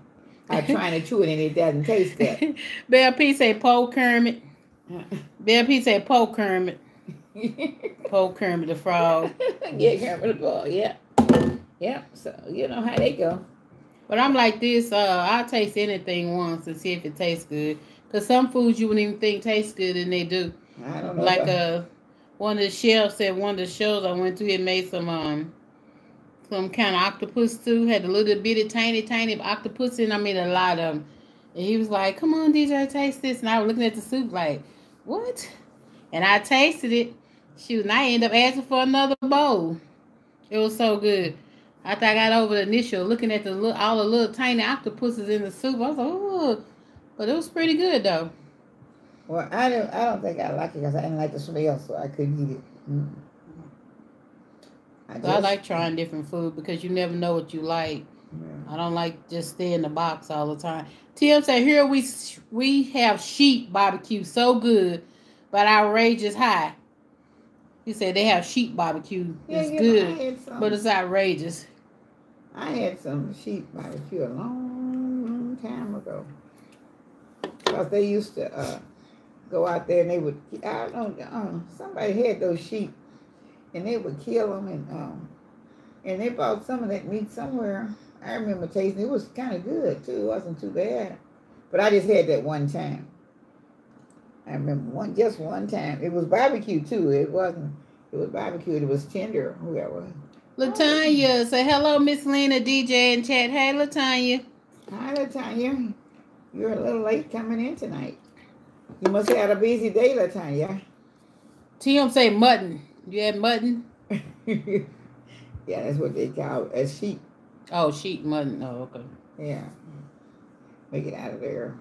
I'm trying to chew it and it doesn't taste good. Bell P say Poe Kermit. Bell P say Poe Kermit. Poe Kermit the frog. yeah, Kermit the frog. Yeah. Yeah. So you know how they go. But I'm like this. Uh, I'll taste anything once and see if it tastes good. Cause some foods you wouldn't even think taste good and they do. I don't know. Like about- uh, one of the chefs at one of the shows I went to, it made some um some kind of octopus stew. Had a little bitty tiny tiny octopus in. I made a lot of them. And he was like, "Come on, DJ, taste this." And I was looking at the soup like, "What?" And I tasted it. Shoot, and I ended up asking for another bowl. It was so good. After I got over the initial looking at the little, all the little tiny octopuses in the soup, I was like, "Oh," but it was pretty good though. Well, I don't. I don't think I like it because I didn't like the smell, so I couldn't eat it. Mm. I, So I like trying different food because you never know what you like. Yeah. I don't like just stay in the box all the time. Tim said, "Here we we have sheep barbecue so good, but our rage is high." He said they have sheep barbecue. Yeah, It's good, but it's outrageous. I had some sheep barbecue a long, long time ago. Because they used to uh, go out there and they would, I don't know, um, somebody had those sheep and they would kill them and um, and they bought some of that meat somewhere. I remember tasting it was kind of good too. It wasn't too bad. But I just had that one time. I remember one just one time. It was barbecue too. It wasn't it was barbecue. It was tender, whoever. Latanya say hello, Miss Lena DJ and chat. Hey, Latanya. Hi, Latanya. You're a little late coming in tonight. You must have had a busy day, Latanya. Tim say mutton. You had mutton? yeah, that's what they call it, as sheep. Oh, sheep mutton. Oh, okay. Yeah. Make it out of there.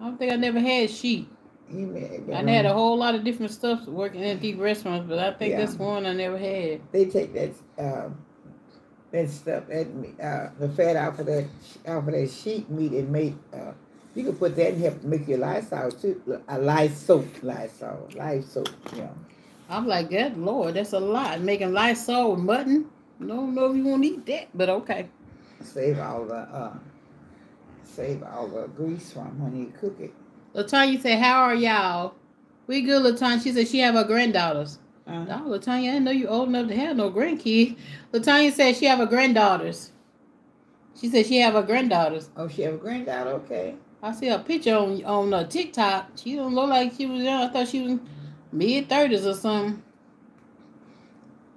I don't think I never had sheep. I had a whole lot of different stuff working in deep restaurants, but I think Yeah. this one I never had. They take that uh, that stuff, that uh, the fat off of that off of that sheep meat and make. Uh, you can put that and help make your Lysol too. A Lysol, Lysol, Lysol. Yeah. I'm like, good Lord, that's a lot. Making Lysol with mutton. No, no, you won't eat that, but okay. Save all the uh, save all the grease from when you cook it. Latanya said, How are y'all? We good, Latanya. She said she have her granddaughters. Uh, No, Latanya, I didn't know you old enough to have no grandkids. Latanya said she have her granddaughters. She said she have her granddaughters. oh, she have a granddaughter. Okay. I see a picture on on uh, TikTok. She don't look like she was young. I thought she was mid thirties or something.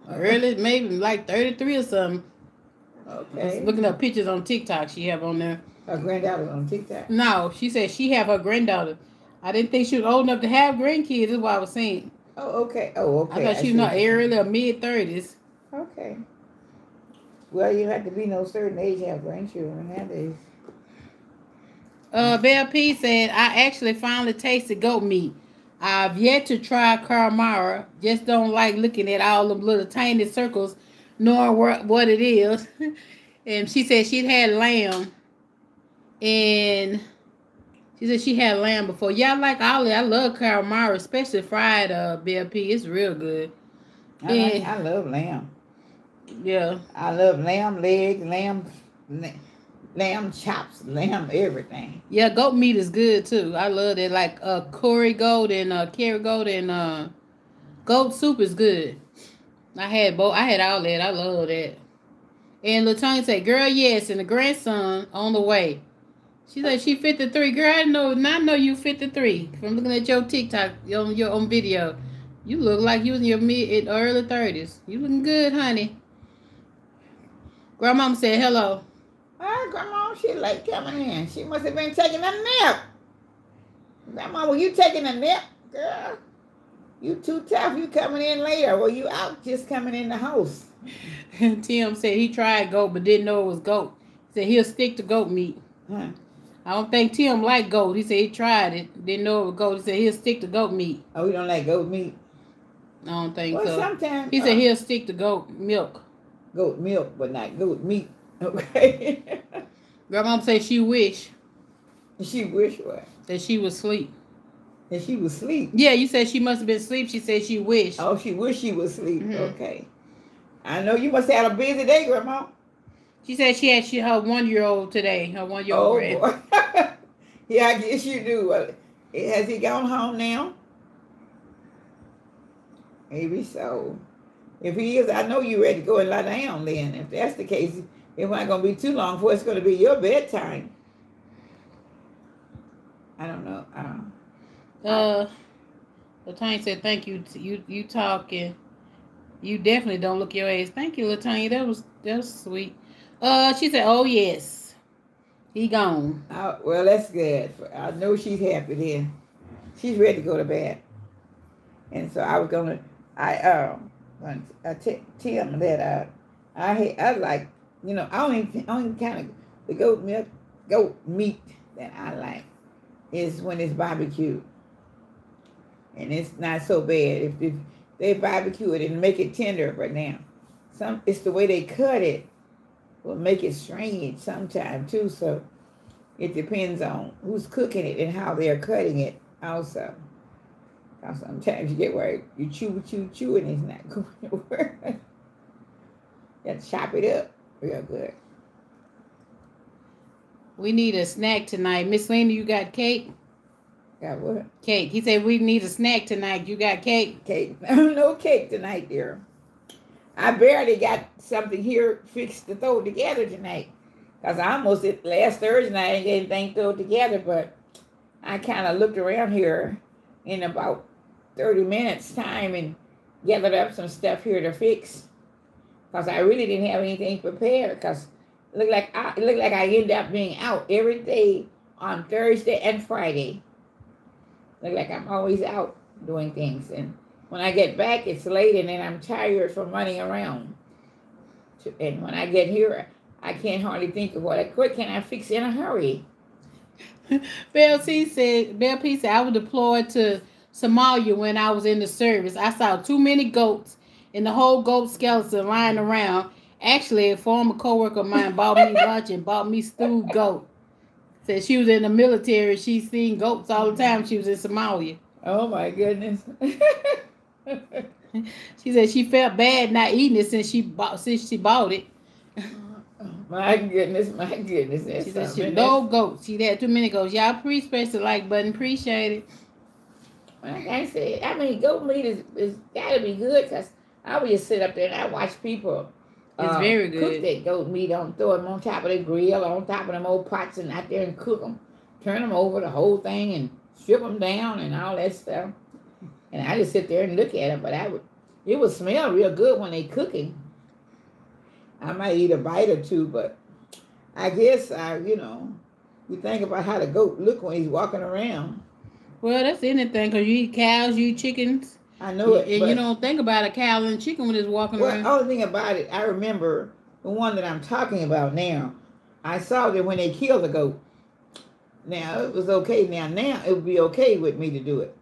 Early, maybe like thirty three or something. Okay. looking up pictures on TikTok she have on there. Her granddaughter on TikTok. No, she said she have her granddaughter. I didn't think she was old enough to have grandkids. Is what I was saying. Oh, okay. Oh, okay. I thought she was not early or mid thirties. Okay. Well, you have to be no certain age to have grandchildren nowadays. Uh, Bell P said, I actually finally tasted goat meat. I've yet to try caramara. Just don't like looking at all them little tiny circles, knowing what, what it is. and she said she'd had lamb. And she said she had lamb before. Yeah, I like olive. I love calamari, especially fried uh BLP. It's real good. I, like, Yeah. I love lamb. Yeah. I love lamb legs, lamb, la- lamb chops, lamb everything. Yeah, goat meat is good too. I love it. Like uh curry goat and uh carrot goat and uh goat soup is good. I had both I had all that. I love that. And Latonya said, Girl, yes, and the grandson on the way. She said she 53. Girl, I know not know you 53. From looking at your TikTok on your own video. You look like you was in your mid early 30s. You looking good, honey. Grandmama said hello. Ah, grandma, she late coming in. She must have been taking a nap. Grandma, were you taking a nap, girl? You too tough. You coming in later. Were you out just coming in the house? Tim said he tried goat but didn't know it was goat. He said he'll stick to goat meat. Huh. I don't think Tim liked goat. He said he tried it, didn't know it was goat. He said he'll stick to goat meat. Oh, we don't like goat meat. I don't think Well, so. sometimes He said uh, he'll stick to goat milk. goat milk, but not goat meat. Okay. Grandma said she wish she wish what? that she was asleep. That she was asleep. Yeah, you said she must have been asleep. She said she wished. Oh, she wish she was asleep. Mhm. Okay. I know you must have had a busy day, Grandma. She said she had she, her one year old today. Her one year old. Oh yeah, I guess you do. Has he gone home now? Maybe so. If he is, I know you're ready to go and lie down then. If that's the case, it's not going to be too long before it's going to be your bedtime. I don't know. Um, Uh, Latanya said, "Thank you. You you talking. You definitely don't look your age. Thank you, Latanya. That was that was sweet. Uh, she said, "Oh yes, he gone. I, well, that's good. I know she's happy then. She's ready to go to bed. And so I was gonna, I um, want I t- tell him that uh, I hate, I like, you know, I only only kind of the goat milk, goat meat that I like is when it's barbecued, and it's not so bad if, if they barbecue it and make it tender. But now, some it's the way they cut it will make it strange sometimes too. So it depends on who's cooking it and how they're cutting it also. sometimes you get where you chew, chew, chew, and it's not going to work. you have to chop it up real good. We need a snack tonight. Miss Lena, you got cake? Got what? Cake. He said we need a snack tonight. You got cake? Cake. no cake tonight, dear. I barely got something here fixed to throw together tonight. Because I almost did last Thursday night, I didn't get anything thrown together, but I kind of looked around here in about 30 minutes time and gathered up some stuff here to fix. Because I really didn't have anything prepared because it looked like I, it looked like I ended up being out every day on Thursday and Friday. Look like I'm always out doing things. And when I get back, it's late and then I'm tired from running around. And when I get here, I can't hardly think of what, I what can I fix in a hurry. Bell C said, Bell P said, I was deployed to Somalia when I was in the service. I saw too many goats and the whole goat skeleton lying around. Actually, a former coworker of mine bought me lunch and bought me stewed goat. Said she was in the military. She seen goats all the time. She was in Somalia. Oh my goodness. She said she felt bad not eating it since she bought since she bought it. my goodness, my goodness. That's She said she no goats. She had too many goats. Y'all pre press the like button. Appreciate it. Like I said, I mean, goat meat is, is got to be good because I would just sit up there and I watch people. uh, It's very Cook good. that goat meat on, throw them on top of the grill, on top of them old pots, and out there and cook them. Turn them over the whole thing and strip them down and all that stuff. And I just sit there and look at it, but I would, it would smell real good when they cooking. I might eat a bite or two, but I guess I, you know, you think about how the goat look when he's walking around. Well, that's anything because you eat cows, you eat chickens. I know it, and you don't think about a cow and chicken when it's walking around. Well, around. only thing about it, I remember the one that I'm talking about now. I saw that when they killed the goat. Now it was okay. Now, now it would be okay with me to do it.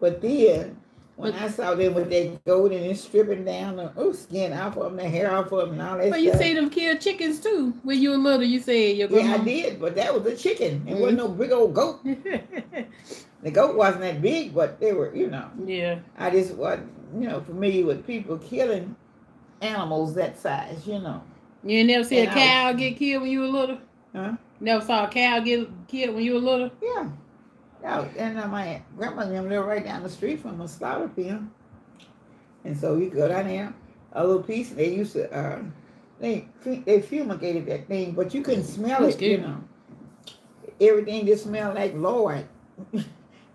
But then When But- I saw them with their gold and then stripping down the oh, skin off of them, the hair off of them, and all that But you see them kill chickens too. When you were little, you said your yeah, I did, but that was a chicken. It wasn't mm-hmm. no big old goat. The goat wasn't that big, but they were, you know. yeah. I just wasn't, you know, familiar with people killing animals that size, you know. You never see And a cow was- get killed when you were little? Huh? Never saw a cow get killed when you were little? Yeah. Yeah, and uh, my grandmother and them lived right down the street from a slaughter pen. And so you go down there, a little piece, and they used to, uh, they they fumigated that thing, but you couldn't smell it, you know. Everything just smelled like lard.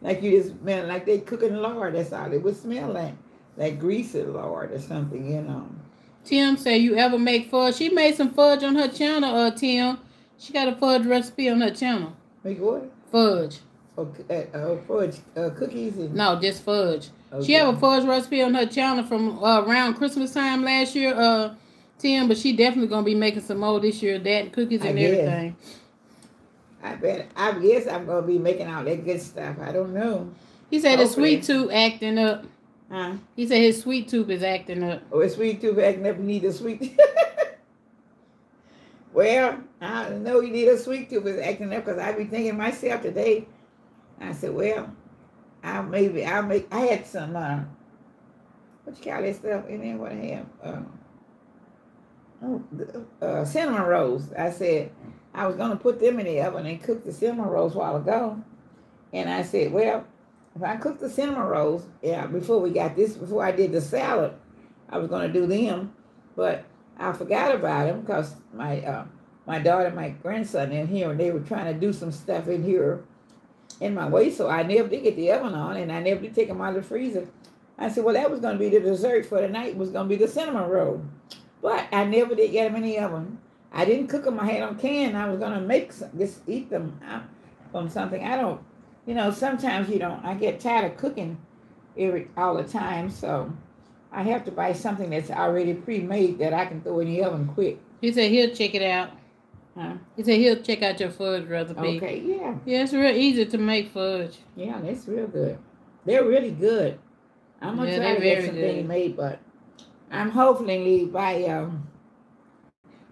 like you just man, like they cooking lard, that's all it would smell like. Like greasy lard or something, you know. Tim said you ever make fudge. She made some fudge on her channel, uh Tim. She got a fudge recipe on her channel. Make what? Fudge. Okay, uh, uh, fudge, uh, cookies and No, just fudge. Okay. She have a fudge recipe on her channel from uh, around Christmas time last year, uh, Tim. But she definitely gonna be making some more this year. That and cookies I and guess. I bet. I guess I'm gonna be making all that good stuff. I don't know. He said his sweet tooth acting up. Huh? He said his sweet tooth is acting up. Oh, it's sweet tooth acting up. Need a sweet. well, I know you need a sweet tooth is acting up because I be thinking myself today. I said, well, I maybe I'll make. I had some. Uh, what you call that stuff And then What I have? Uh, oh, uh, cinnamon rolls. I said I was gonna put them in the oven and cook the cinnamon rolls a while ago, and I said, well, if I cook the cinnamon rolls, yeah, before we got this, before I did the salad, I was gonna do them, but I forgot about them because my uh, my daughter, and my grandson in here, and they were trying to do some stuff in here in my way, so I never did get the oven on, and I never did take them out of the freezer. I said, well, that was gonna be the dessert for the night. Was gonna be the cinnamon roll, but I never did get them in the oven. I didn't cook them. I had them canned. I was gonna make some, just eat them out from something. I don't, you know. Sometimes you don't. I get tired of cooking every all the time, so I have to buy something that's already pre-made that I can throw in the oven quick. He said he'll check it out. Huh? He said he'll check out your fudge recipe. Okay, yeah, Yeah, it's real easy to make fudge. yeah, that's real good. They're really good. I'm gonna Yeah, try to get something good. made, but I'm hopefully by um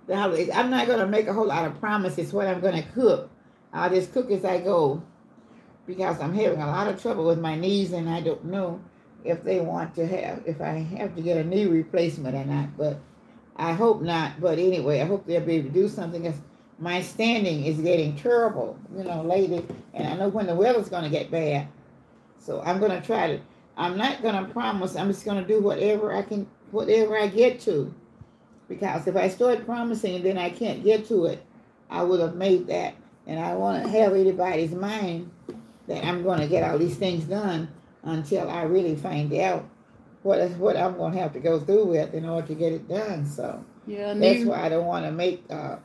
the holidays. I'm not gonna make a whole lot of promises what I'm gonna cook. I'll just cook as I go because I'm having a lot of trouble with my knees, and I don't know if they want to have if I have to get a knee replacement or not. But I hope not. But anyway, I hope they'll be able to do something. 'cause my standing is getting terrible, you know, lately, and I know when the weather's gonna get bad. So I'm gonna try to. I'm not gonna promise. I'm just gonna do whatever I can, whatever I get to. Because if I start promising and then I can't get to it, I would have made that. And I want to have anybody's mind that I'm going to get all these things done until I really find out what is what I'm going to have to go through with in order to get it done. So Yeah, that's knee, why I don't want to make uh,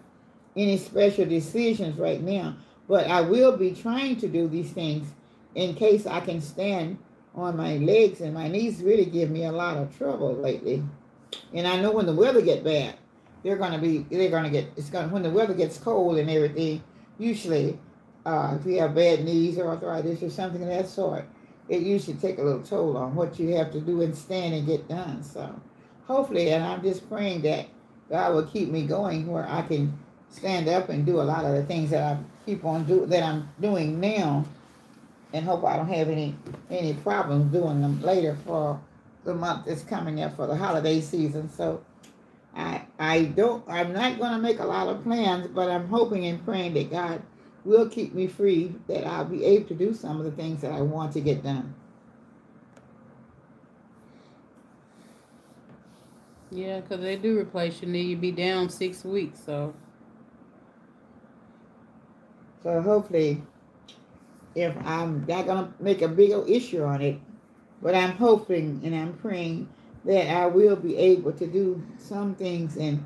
any special decisions right now. But I will be trying to do these things in case I can stand on my legs and my knees really give me a lot of trouble lately. And I know when the weather get bad, they're gonna be they're gonna get it's gonna when the weather gets cold and everything. Usually, uh, if you have bad knees or arthritis or something of that sort, it usually take a little toll on what you have to do and stand and get done. So, hopefully, and I'm just praying that God will keep me going where I can stand up and do a lot of the things that I keep on do that I'm doing now, and hope I don't have any any problems doing them later for the month that's coming up for the holiday season. So I I don't I'm not gonna make a lot of plans, but I'm hoping and praying that God will keep me free, that I'll be able to do some of the things that I want to get done. yeah, because they do replace your knee. you'd be down six weeks, so So hopefully, if I'm not gonna make a bigger issue on it, but I'm hoping and I'm praying that I will be able to do some things and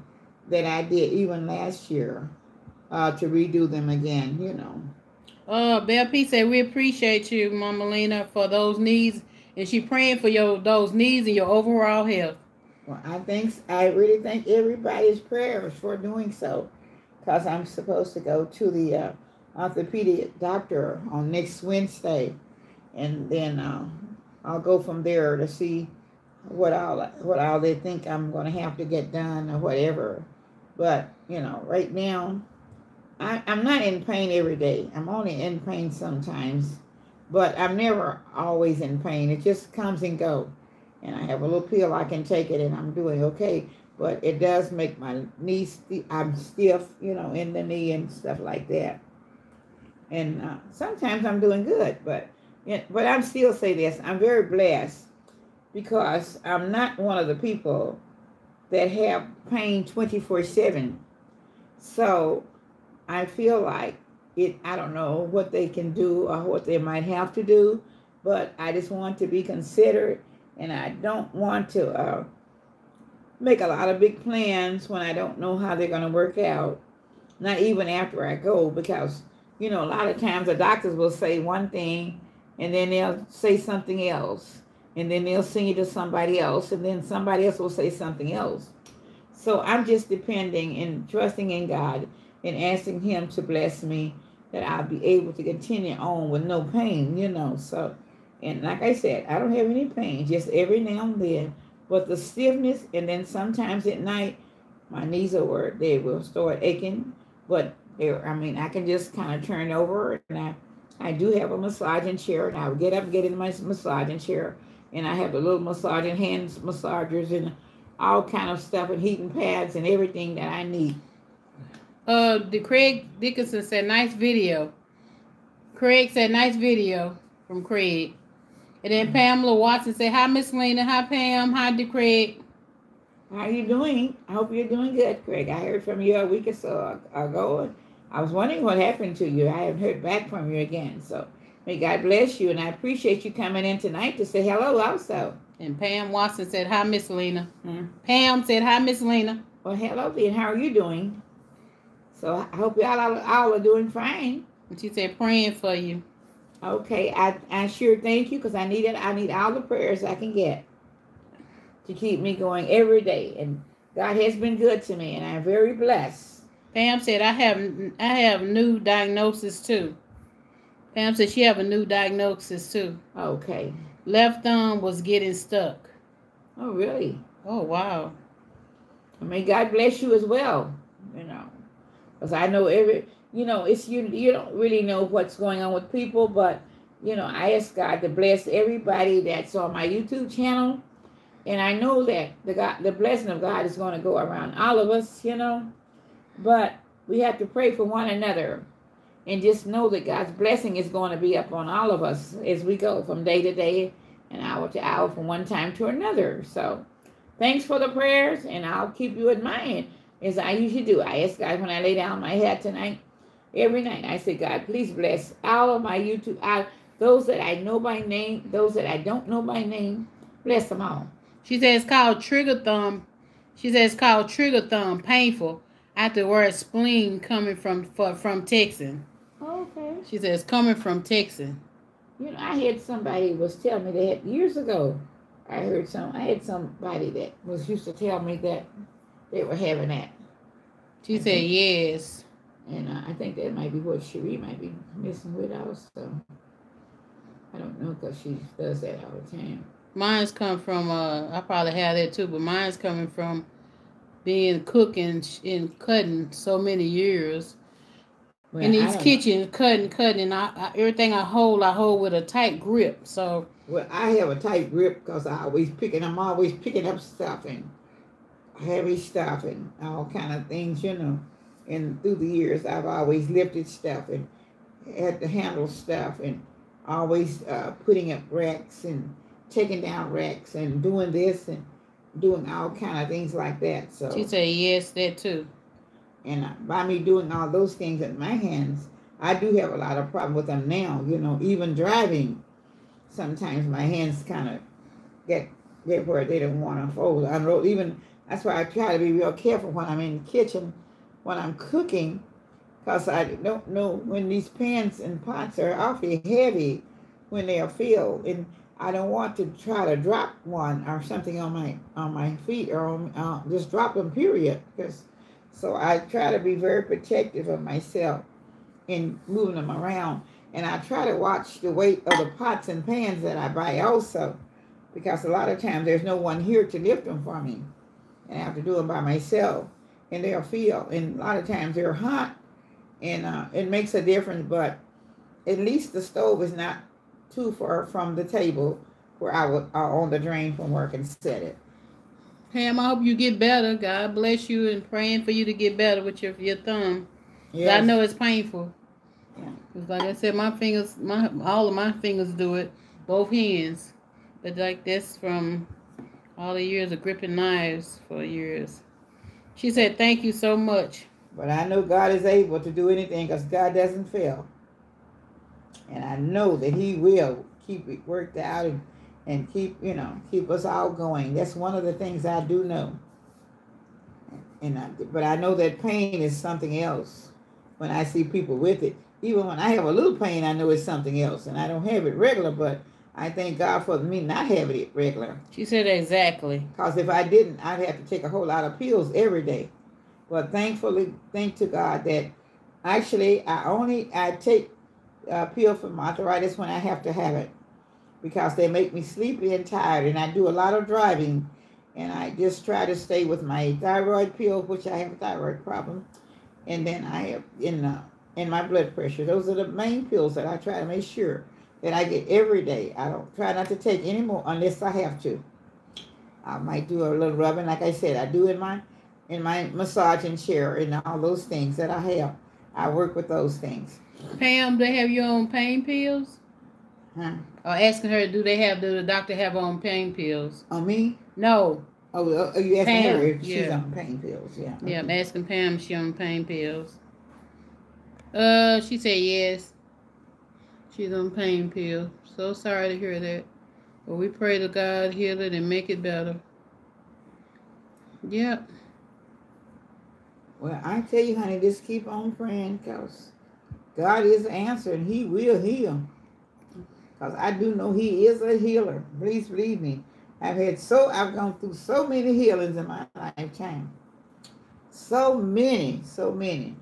that I did even last year uh, to redo them again. You know. Uh, Belle P said we appreciate you, Mama Lena, for those needs, and she praying for your those needs and your overall health. Well, I think I really thank everybody's prayers for doing so, because I'm supposed to go to the uh, orthopedic doctor on next Wednesday, and then uh, I'll go from there to see what all what all they think I'm going to have to get done or whatever. But you know, right now, I, I'm not in pain every day. I'm only in pain sometimes, but I'm never always in pain. It just comes and go, and I have a little pill I can take it, and I'm doing okay. But it does make my knees. I'm stiff, you know, in the knee and stuff like that. And uh, sometimes I'm doing good, but but I'm still say this. I'm very blessed because I'm not one of the people that have pain 24 7. So I feel like it, I don't know what they can do or what they might have to do, but I just want to be considerate and I don't want to uh, make a lot of big plans when I don't know how they're going to work out. Not even after I go, because, you know, a lot of times the doctors will say one thing and then they'll say something else and then they'll sing it to somebody else and then somebody else will say something else. So I'm just depending and trusting in God and asking Him to bless me that I'll be able to continue on with no pain, you know. So, and like I said, I don't have any pain, just every now and then. But the stiffness, and then sometimes at night, my knees are where they will start aching. But I mean, I can just kind of turn over, and I, I do have a massaging chair, and I will get up and get in my massaging chair, and I have the little massaging hands massagers and all kind of stuff and heating pads and everything that I need. Uh, the Craig Dickinson said, "Nice video." Craig said, "Nice video from Craig." And then Pamela Watson said, "Hi, Miss Lena. Hi, Pam. Hi, De Craig." How you doing? I hope you're doing good, Craig. I heard from you a week or so ago. I was wondering what happened to you. I haven't heard back from you again. So may God bless you, and I appreciate you coming in tonight to say hello also. And Pam Watson said, "Hi, Miss Lena." Hmm? Pam said, "Hi, Miss Lena." Well, hello, Ben. How are you doing? So I hope y'all all, all are doing fine. And she said, "Praying for you." Okay, I, I sure thank you because I need it. I need all the prayers I can get to keep me going every day. And God has been good to me, and I'm very blessed. Pam said, "I have I have new diagnosis too." Pam said she have a new diagnosis too. Okay. Left thumb was getting stuck. Oh, really? Oh, wow. I mean, God bless you as well. You know, because I know every you know, it's you you don't really know what's going on with people, but you know, I ask God to bless everybody that's on my YouTube channel. And I know that the God the blessing of God is going to go around all of us, you know. But we have to pray for one another and just know that God's blessing is going to be upon all of us as we go from day to day and hour to hour from one time to another. So thanks for the prayers, and I'll keep you in mind as I usually do. I ask God when I lay down my head tonight every night. I say, God, please bless all of my YouTube, I, those that I know by name, those that I don't know by name, bless them all. She says it's called trigger thumb. She says it's called trigger thumb painful after the word spleen coming from for, from Texan. Okay. She says coming from Texan. You know, I had somebody was telling me that years ago. I heard some. I had somebody that was used to tell me that they were having that. She I said think, yes. And uh, I think that might be what Cherie might be missing with also. I don't know because she does that all the time. Mine's come from, uh, I probably have that too, but mine's coming from being cooking and cutting so many years. Well, in these kitchens, cutting, cutting, I, I, everything I hold, I hold with a tight grip. So. Well, I have a tight grip because I always picking. I'm always picking up stuff and heavy stuff and all kind of things, you know and through the years, I've always lifted stuff and had to handle stuff and always uh, putting up racks and taking down racks and doing this and doing all kind of things like that. So she said yes, that too. And by me doing all those things in my hands, I do have a lot of problem with them now. You know, even driving, sometimes my hands kind of get get where they don't want to fold. I know even that's why I try to be real careful when I'm in the kitchen when I'm cooking because I don't know when these pans and pots are awfully heavy when they are filled and I don't want to try to drop one or something on my on my feet or on, uh, just drop them period because so I try to be very protective of myself in moving them around And I try to watch the weight of the pots and pans that I buy also, because a lot of times there's no one here to lift them for me. And I have to do them by myself. And they'll feel, and a lot of times they're hot, and uh, it makes a difference, but at least the stove is not too far from the table where I would uh, on the drain from work and set it. Pam, I hope you get better. God bless you and praying for you to get better with your your thumb. 'Cause I know it's painful. Yeah. like I said, my fingers, my all of my fingers do it, both hands. But like this from all the years of gripping knives for years. She said, "Thank you so much." But I know God is able to do anything because God doesn't fail. And I know that He will keep it worked out and, and keep, you know, keep us all going. That's one of the things I do know. And I, but I know that pain is something else when I see people with it. Even when I have a little pain, I know it's something else. And I don't have it regular, but I thank God for me not having it regular. She said exactly. Because if I didn't, I'd have to take a whole lot of pills every day. But thankfully, thank to God that actually I only I take a pill for my arthritis when I have to have it because they make me sleepy and tired, and I do a lot of driving, and I just try to stay with my thyroid pill, which I have a thyroid problem, and then I have in uh, in my blood pressure. Those are the main pills that I try to make sure that I get every day. I don't try not to take any more unless I have to. I might do a little rubbing, like I said, I do in my in my massaging chair and all those things that I have. I work with those things. Pam, do they have your own pain pills? Huh? Or asking her, do they have, do the doctor have her on pain pills? On me? No. Oh, uh, oh, you asking Pam, her if she's yeah. on pain pills? Yeah. Yeah, I'm asking Pam if she on pain pills. Uh, she said yes. She's on pain pills. So sorry to hear that. But we pray to God heal it and make it better. Yep. Well, I tell you, honey, just keep on praying because God is answering. He will heal. Because I do know He is a healer. Please believe me. I've had so, I've gone through so many healings in my lifetime. So many, so many.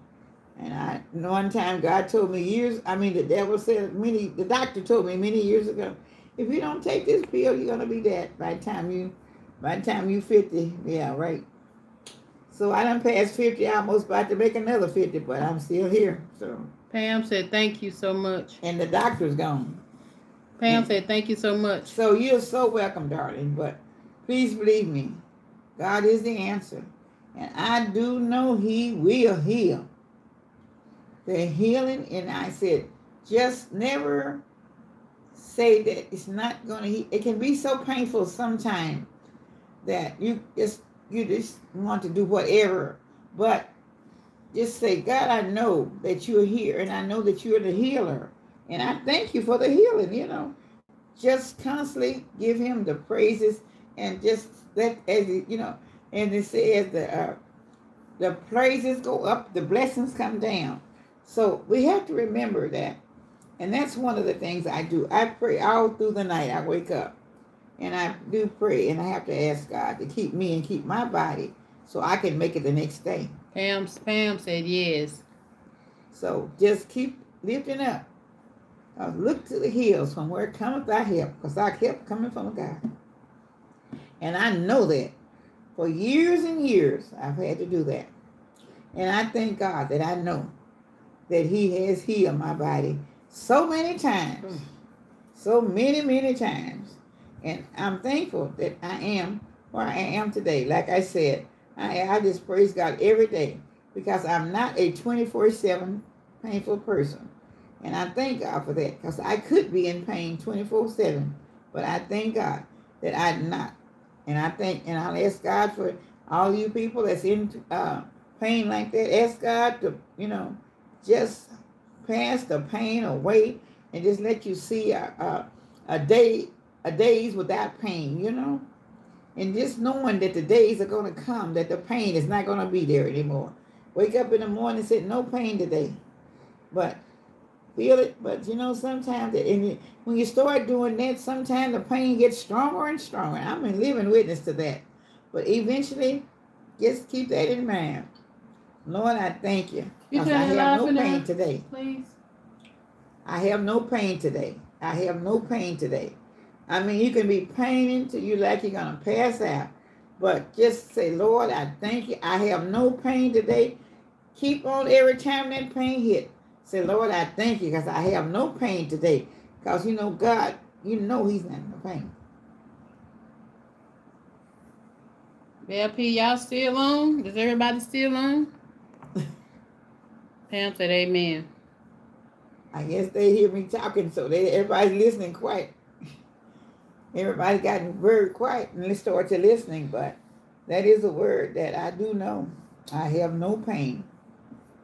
And I, one time God told me years, I mean, the devil said many, the doctor told me many years ago, if you don't take this pill, you're going to be dead by the time you, by the time you 50. Yeah, right. So I done passed 50, I almost about to make another 50, but I'm still here. So, Pam said thank you so much. and the doctor's gone. Pam said thank you so much. So you're so welcome, darling. But please believe me, God is the answer. And I do know He will heal. The healing, and I said, just never say that it's not going to heal. It can be so painful sometimes that you just you just want to do whatever. But just say, God, I know that you're here, and I know that you're the healer. And I thank you for the healing, you know. Just constantly give him the praises and just let as you know and it says the uh, the praises go up the blessings come down. So we have to remember that and that's one of the things i do. I pray all through the night i wake up and i do pray and i have to ask god to keep me and keep my body so i can make it the next day Pam Pam said yes. so just keep lifting up. Uh, look to the hills from where cometh thy help, because thy help coming from God. And I know that for years and years I've had to do that. And I thank God that I know that He has healed my body so many times. So many, many times. And I'm thankful that I am where I am today. Like I said, I, I just praise God every day because I'm not a 24 7 painful person. And I thank God for that because I could be in pain 24 7. But I thank God that I'm not. And I think, and I'll ask God for all you people that's in uh, pain like that. Ask God to, you know, just pass the pain away and just let you see a, a, a day, a days without pain, you know? And just knowing that the days are going to come, that the pain is not going to be there anymore. Wake up in the morning and say, no pain today. But feel it. But you know, sometimes, it- and when you start doing that, sometimes the pain gets stronger and stronger. I'm a living witness to that. But eventually, just keep that in mind. Lord, I thank you. You I have no pain today. Please. I have no pain today. I have no pain today. I mean, you can be paining till you like you're gonna pass out, but just say, Lord, I thank you. I have no pain today. Keep on every time that pain hit. Say, Lord, I thank you because I have no pain today. Because you know, God, you know He's not in the pain. LP, y'all still on? Is everybody still on? Pam said, Amen. I guess they hear me talking, so they everybody's listening quiet. Everybody's gotten very quiet and they start to listening, but that is a word that I do know. I have no pain.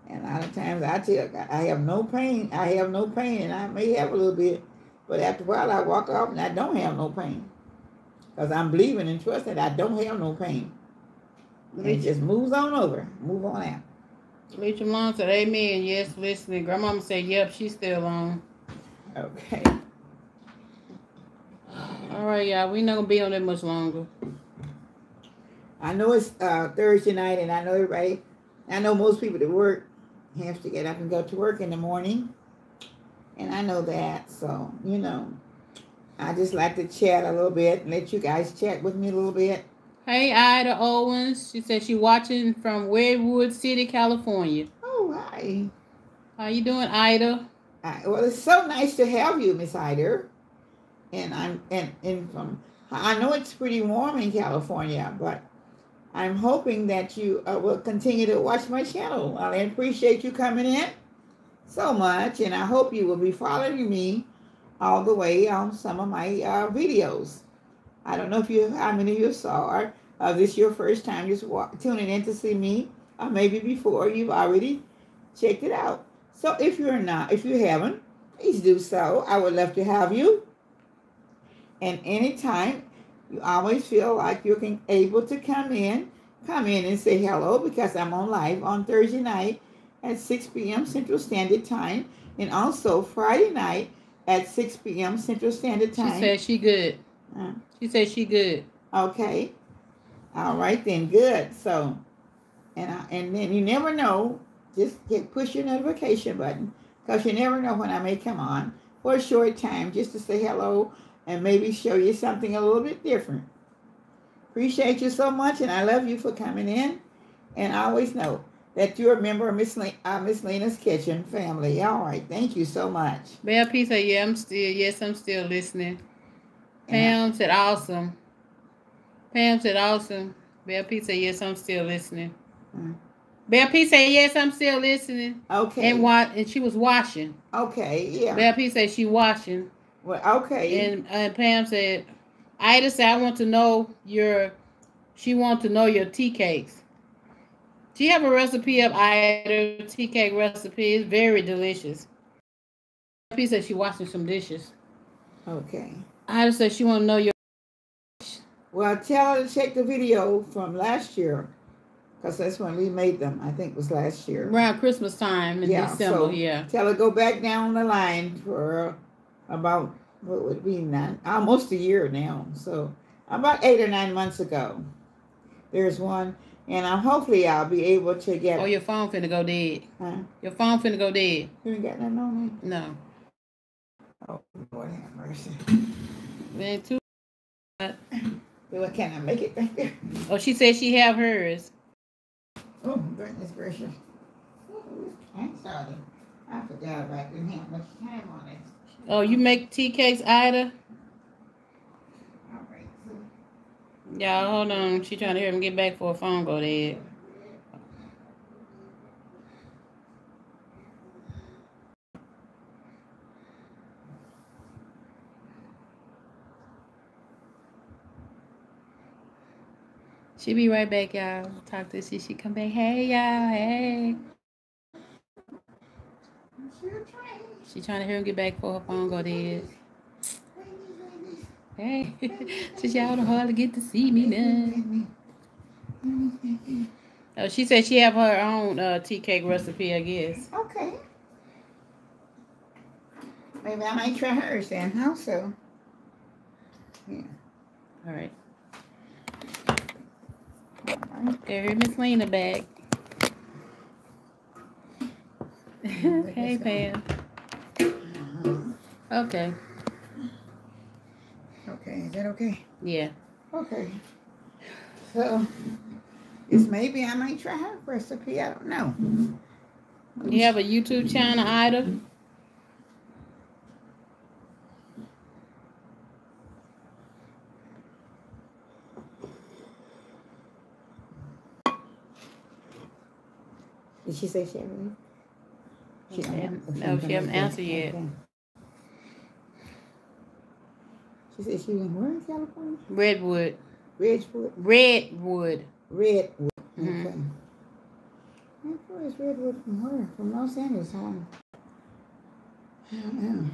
And a lot of times I tell God, I have no pain. I have no pain, and I may have a little bit, but after a while I walk off and I don't have no pain. Because I'm believing and trusting I don't have no pain. And it just moves on over, move on out. Leach your Mom said, Amen. Yes, listening. Grandmama said, Yep, she's still on. Okay. All right, y'all. we not gonna be on that much longer. I know it's uh, Thursday night, and I know everybody. I know most people that work have to get up and go to work in the morning, and I know that. So you know, I just like to chat a little bit and let you guys chat with me a little bit. Hey, Ida Owens. She said she watching from Redwood City, California. Oh, hi. How you doing, Ida? Well, it's so nice to have you, Miss Ida. And I'm and and from I know it's pretty warm in California, but I'm hoping that you uh, will continue to watch my channel. I appreciate you coming in so much, and I hope you will be following me all the way on some of my uh, videos. I don't know if you how many of you saw uh, this your first time just tuning in to see me, or maybe before you've already checked it out. So if you're not, if you haven't, please do so. I would love to have you. And anytime you always feel like you're able to come in, come in and say hello because I'm on live on Thursday night at 6 p.m. Central Standard Time and also Friday night at 6 p.m. Central Standard Time. She said she good. Uh, she said she good. Okay. All right then, good. So, and I, and then you never know. Just get push your notification button because you never know when I may come on for a short time just to say hello and maybe show you something a little bit different. Appreciate you so much, and I love you for coming in. And I always know that you're a member of Miss Le- uh, Miss Lena's Kitchen family. All right, thank you so much. Bell P said, "Yeah, I'm still. Yes, I'm still listening." Pam said, "Awesome." Pam said, "Awesome." Bell P said, "Yes, I'm still listening." Mm. Bell P said, "Yes, I'm still listening." Okay. And what? And she was washing. Okay. Yeah. Bell P said she washing. Well, okay. And, and Pam said, Ida said, I want to know your, she want to know your tea cakes. She have a recipe of Ida tea cake recipe. It's very delicious. She said she washing some dishes. Okay. Ida said she want to know your. Well, tell her to check the video from last year, because that's when we made them. I think it was last year. Around Christmas time in yeah, December. So yeah. Tell her go back down the line for about what would be nine, almost a year now. So about eight or nine months ago, there's one, and I'm hopefully I'll be able to get. Oh, your phone finna go dead. Huh? Your phone finna go dead. You ain't got nothing on me. No. Oh Lord have mercy. Then two. Well, can I make it back there? Oh, she said she have hers. Oh goodness gracious! I'm sorry. I forgot about didn't have much time on it. Oh, you make tea cakes, Ida? Y'all, hold on. She trying to hear him get back for a phone go dead. She be right back, y'all. Talk to she. She come back. Hey, y'all. Hey. She trying to hear him get back for her phone go dead. Hey, since y'all don't hardly get to see me now. Oh, she said she have her own uh, tea cake recipe, I guess. Okay. Maybe I might try hers then so? Yeah. All right. There, Miss Lena back. hey, Pam. Okay. Okay, is that okay? Yeah. Okay. So, it's maybe I might try her recipe. I don't know. You have a YouTube channel, Ida? Did she say she had any? She don't oh, No, don't she haven't answered yet. Okay. She said she was where in California? Redwood. Ridgewood. Redwood. Redwood. Mhm. Okay. How far is Redwood from where? From Los Angeles, huh? I don't know.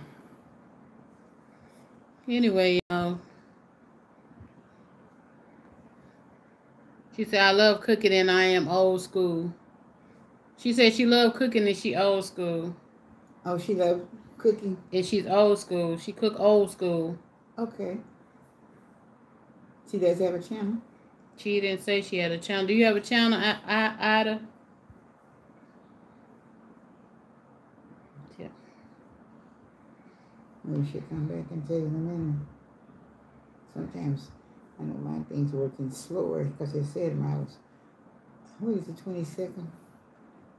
Anyway, y'all. She said, I love cooking and I am old school. She said she loved cooking and she old school. Oh, she loves cooking. And she's old school. She cook old school. Okay. She does have a channel. She didn't say she had a channel. Do you have a channel, I, I, Ida? Yeah. Maybe she'll come back and tell you in a minute. Sometimes I know my things working slower because they said mine was, what is the 22nd?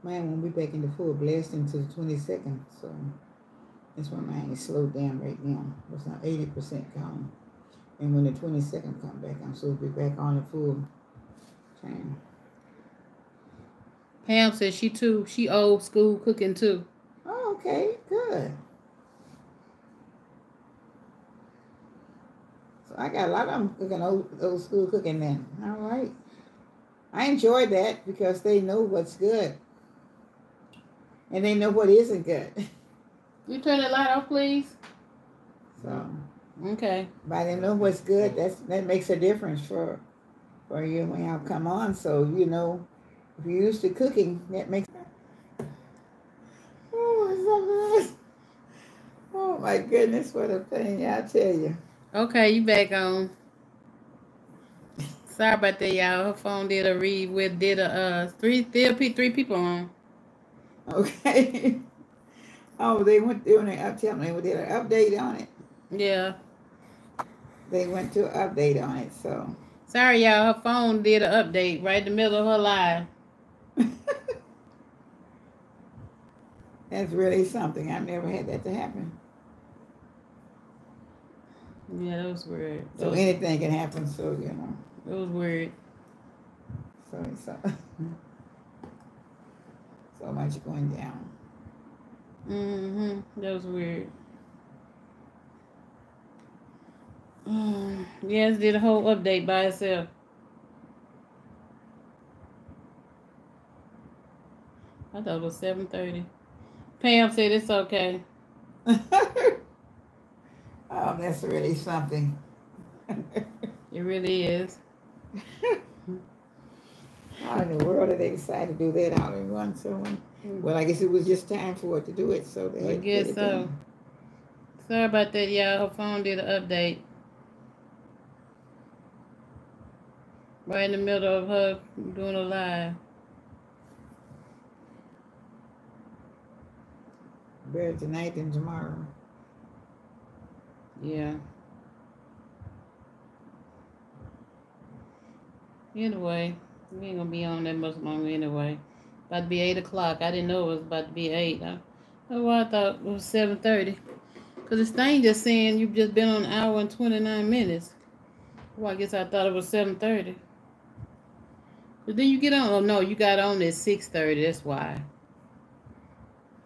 Mine won't be back in the full blast until the 22nd. So that's why mine is slowed down right now. It's not 80% gone. And when the 22nd come back, I'm supposed to be back on the full time. Pam says she too. She old school cooking too. Oh, okay, good. So I got a lot of them cooking old, old school cooking then. All right. I enjoy that because they know what's good. And they know what isn't good. You turn the light off, please. So Okay. by them know what's good, that's that makes a difference for for you when y'all come on. So you know if you're used to cooking, that makes Oh, it's so good. Oh my goodness, what a pain, I tell you. Okay, you back on. Sorry about that, y'all. Her phone did a read with did a uh three three people on. Okay. oh, they went through and they up tell me they did an update on it. Yeah. They went to update on it, so Sorry, y'all. Her phone did an update right in the middle of her live. that's really something. I've never had that to happen. Yeah, that was weird. That So was, anything can happen, so you know. it was weird. So it's uh, so much going down. Mm-hmm. That was weird. Mm, yes, did a whole update by itself. I thought it was seven thirty. Pam said it's okay. oh, that's really something. It really is. How in the world did they decide to do that all in one? So, hmm. well, I guess it was just time for it to do it. So they I had to get guess so. done. Sorry about that, y'all. Her phone did an update. Right in the middle of her doing a live. Better tonight than tomorrow. Yeah. Anyway, we ain't gonna be on that much longer anyway. About to be eight o'clock. I didn't know it was about to be eight. I, oh, I thought it was seven thirty. Cause this thing just saying you've just been on an hour and twenty nine minutes. Well, I guess I thought it was seven thirty. But then you get on. Oh no, you got on at six thirty. That's why.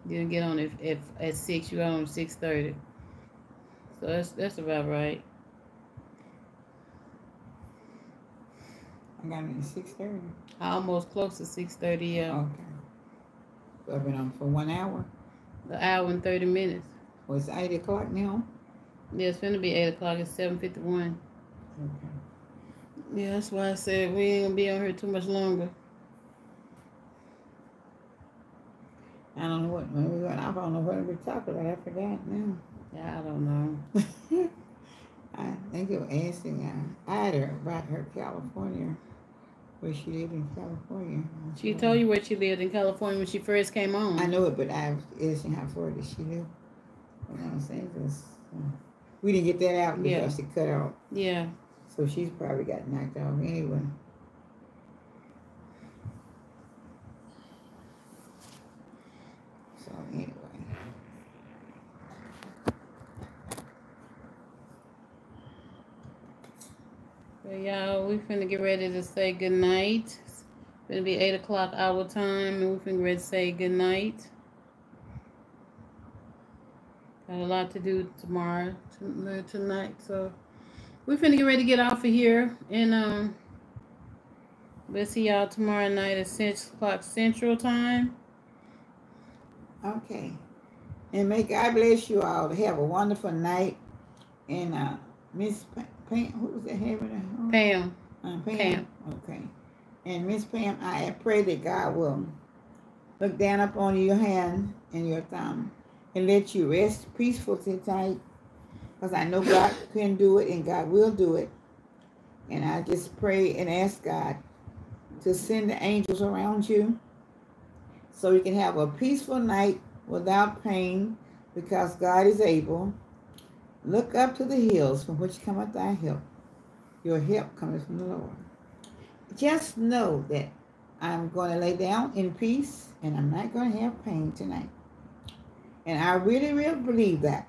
You didn't get on at, at, at six. You got on six thirty. So that's that's about right. I got it at six thirty. Almost close to six thirty. Yeah, Okay. So I've been on for one hour. the hour and thirty minutes. Well, it's eight o'clock now. Yeah, it's gonna be eight o'clock. It's seven fifty one. Okay. Yeah, that's why I said we ain't gonna be on here too much longer. I don't know what when we went off. I don't know what we talking about. I forgot now. Yeah, I don't know. I think you were asking uh, Ida about her California, where she lived in California. She told you where she lived in California when she first came on. I know it, but I was asking how far did she live? You know what I'm saying? Just, uh, we didn't get that out Yeah. because she cut out. Yeah. So she's probably got knocked off anyway. So anyway. Y'all, we finna get ready to say good night. It's gonna be eight o'clock our time, and we finna get ready to say good night. Got a lot to do tomorrow, uh, tonight, so we finna get ready to get off of here, and um, we'll see y'all tomorrow night at six o'clock Central Time. Okay. And may God bless you all have a wonderful night. And uh Miss Pa- Pam, who was that having a Pam, Uh, Pam. Pam. Okay. And Miss Pam, I pray that God will look down upon your hand and your thumb and let you rest peaceful tonight. Because I know God can do it and God will do it. And I just pray and ask God to send the angels around you so you can have a peaceful night without pain because God is able. Look up to the hills from which cometh thy help. Your help cometh from the Lord. Just know that I'm going to lay down in peace and I'm not going to have pain tonight. And I really, really believe that.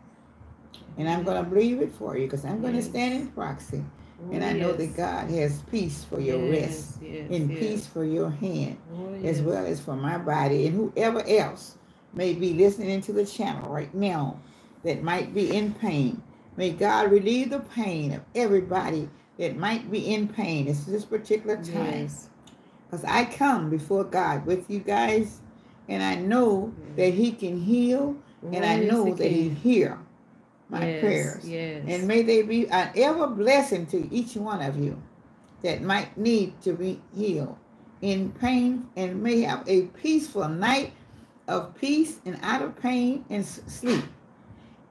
And I'm going to believe it for you because I'm going to Yes. stand in proxy. Oh, and I know that God has peace for your rest yes, and yes. peace for your hand Oh, as well as for my body and whoever else may be listening to the channel right now that might be in pain. May God relieve the pain of everybody that might be in pain at this particular time. Yes. Because I come before God with you guys and I know that He can heal and I know that He can. hear my Yes, prayers. Yes. And may they be an ever blessing to each one of you that might need to be healed in pain and may have a peaceful night of peace and out of pain and sleep.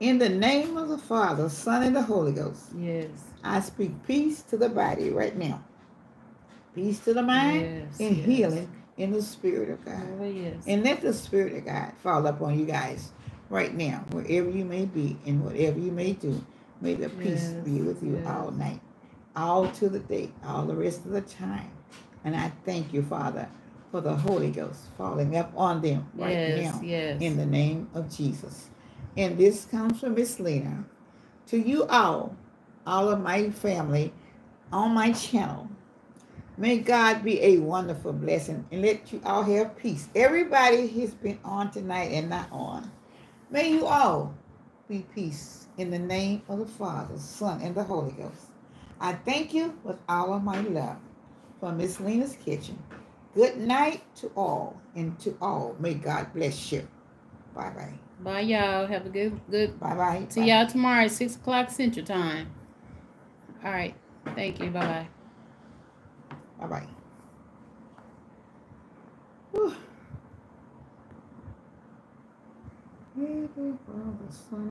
In the name of the Father, Son, and the Holy Ghost, yes. I speak peace to the body right now. Peace to the mind yes, and yes. healing in the Spirit of God. Oh, yes. And let the Spirit of God fall upon you guys right now, wherever you may be and whatever you may do. May the peace Yes, be with you yes. all night, all to the day, all the rest of the time. And I thank you, Father, for the Holy Ghost falling up on them right yes, now yes. in the name of Jesus. And this comes from Miss Lena. To you all, all of my family on my channel, may God be a wonderful blessing and let you all have peace. Everybody has been on tonight and not on. May you all be peace in the name of the Father, Son, and the Holy Ghost. I thank you with all of my love from Miss Lena's kitchen. Good night to all, and to all, may God bless you. Bye bye. Bye, y'all. Have a good, good. Bye bye. See y'all tomorrow at six o'clock Central Time. All right. Thank you. Bye bye. Bye bye. Whew. Hey, Father, Son,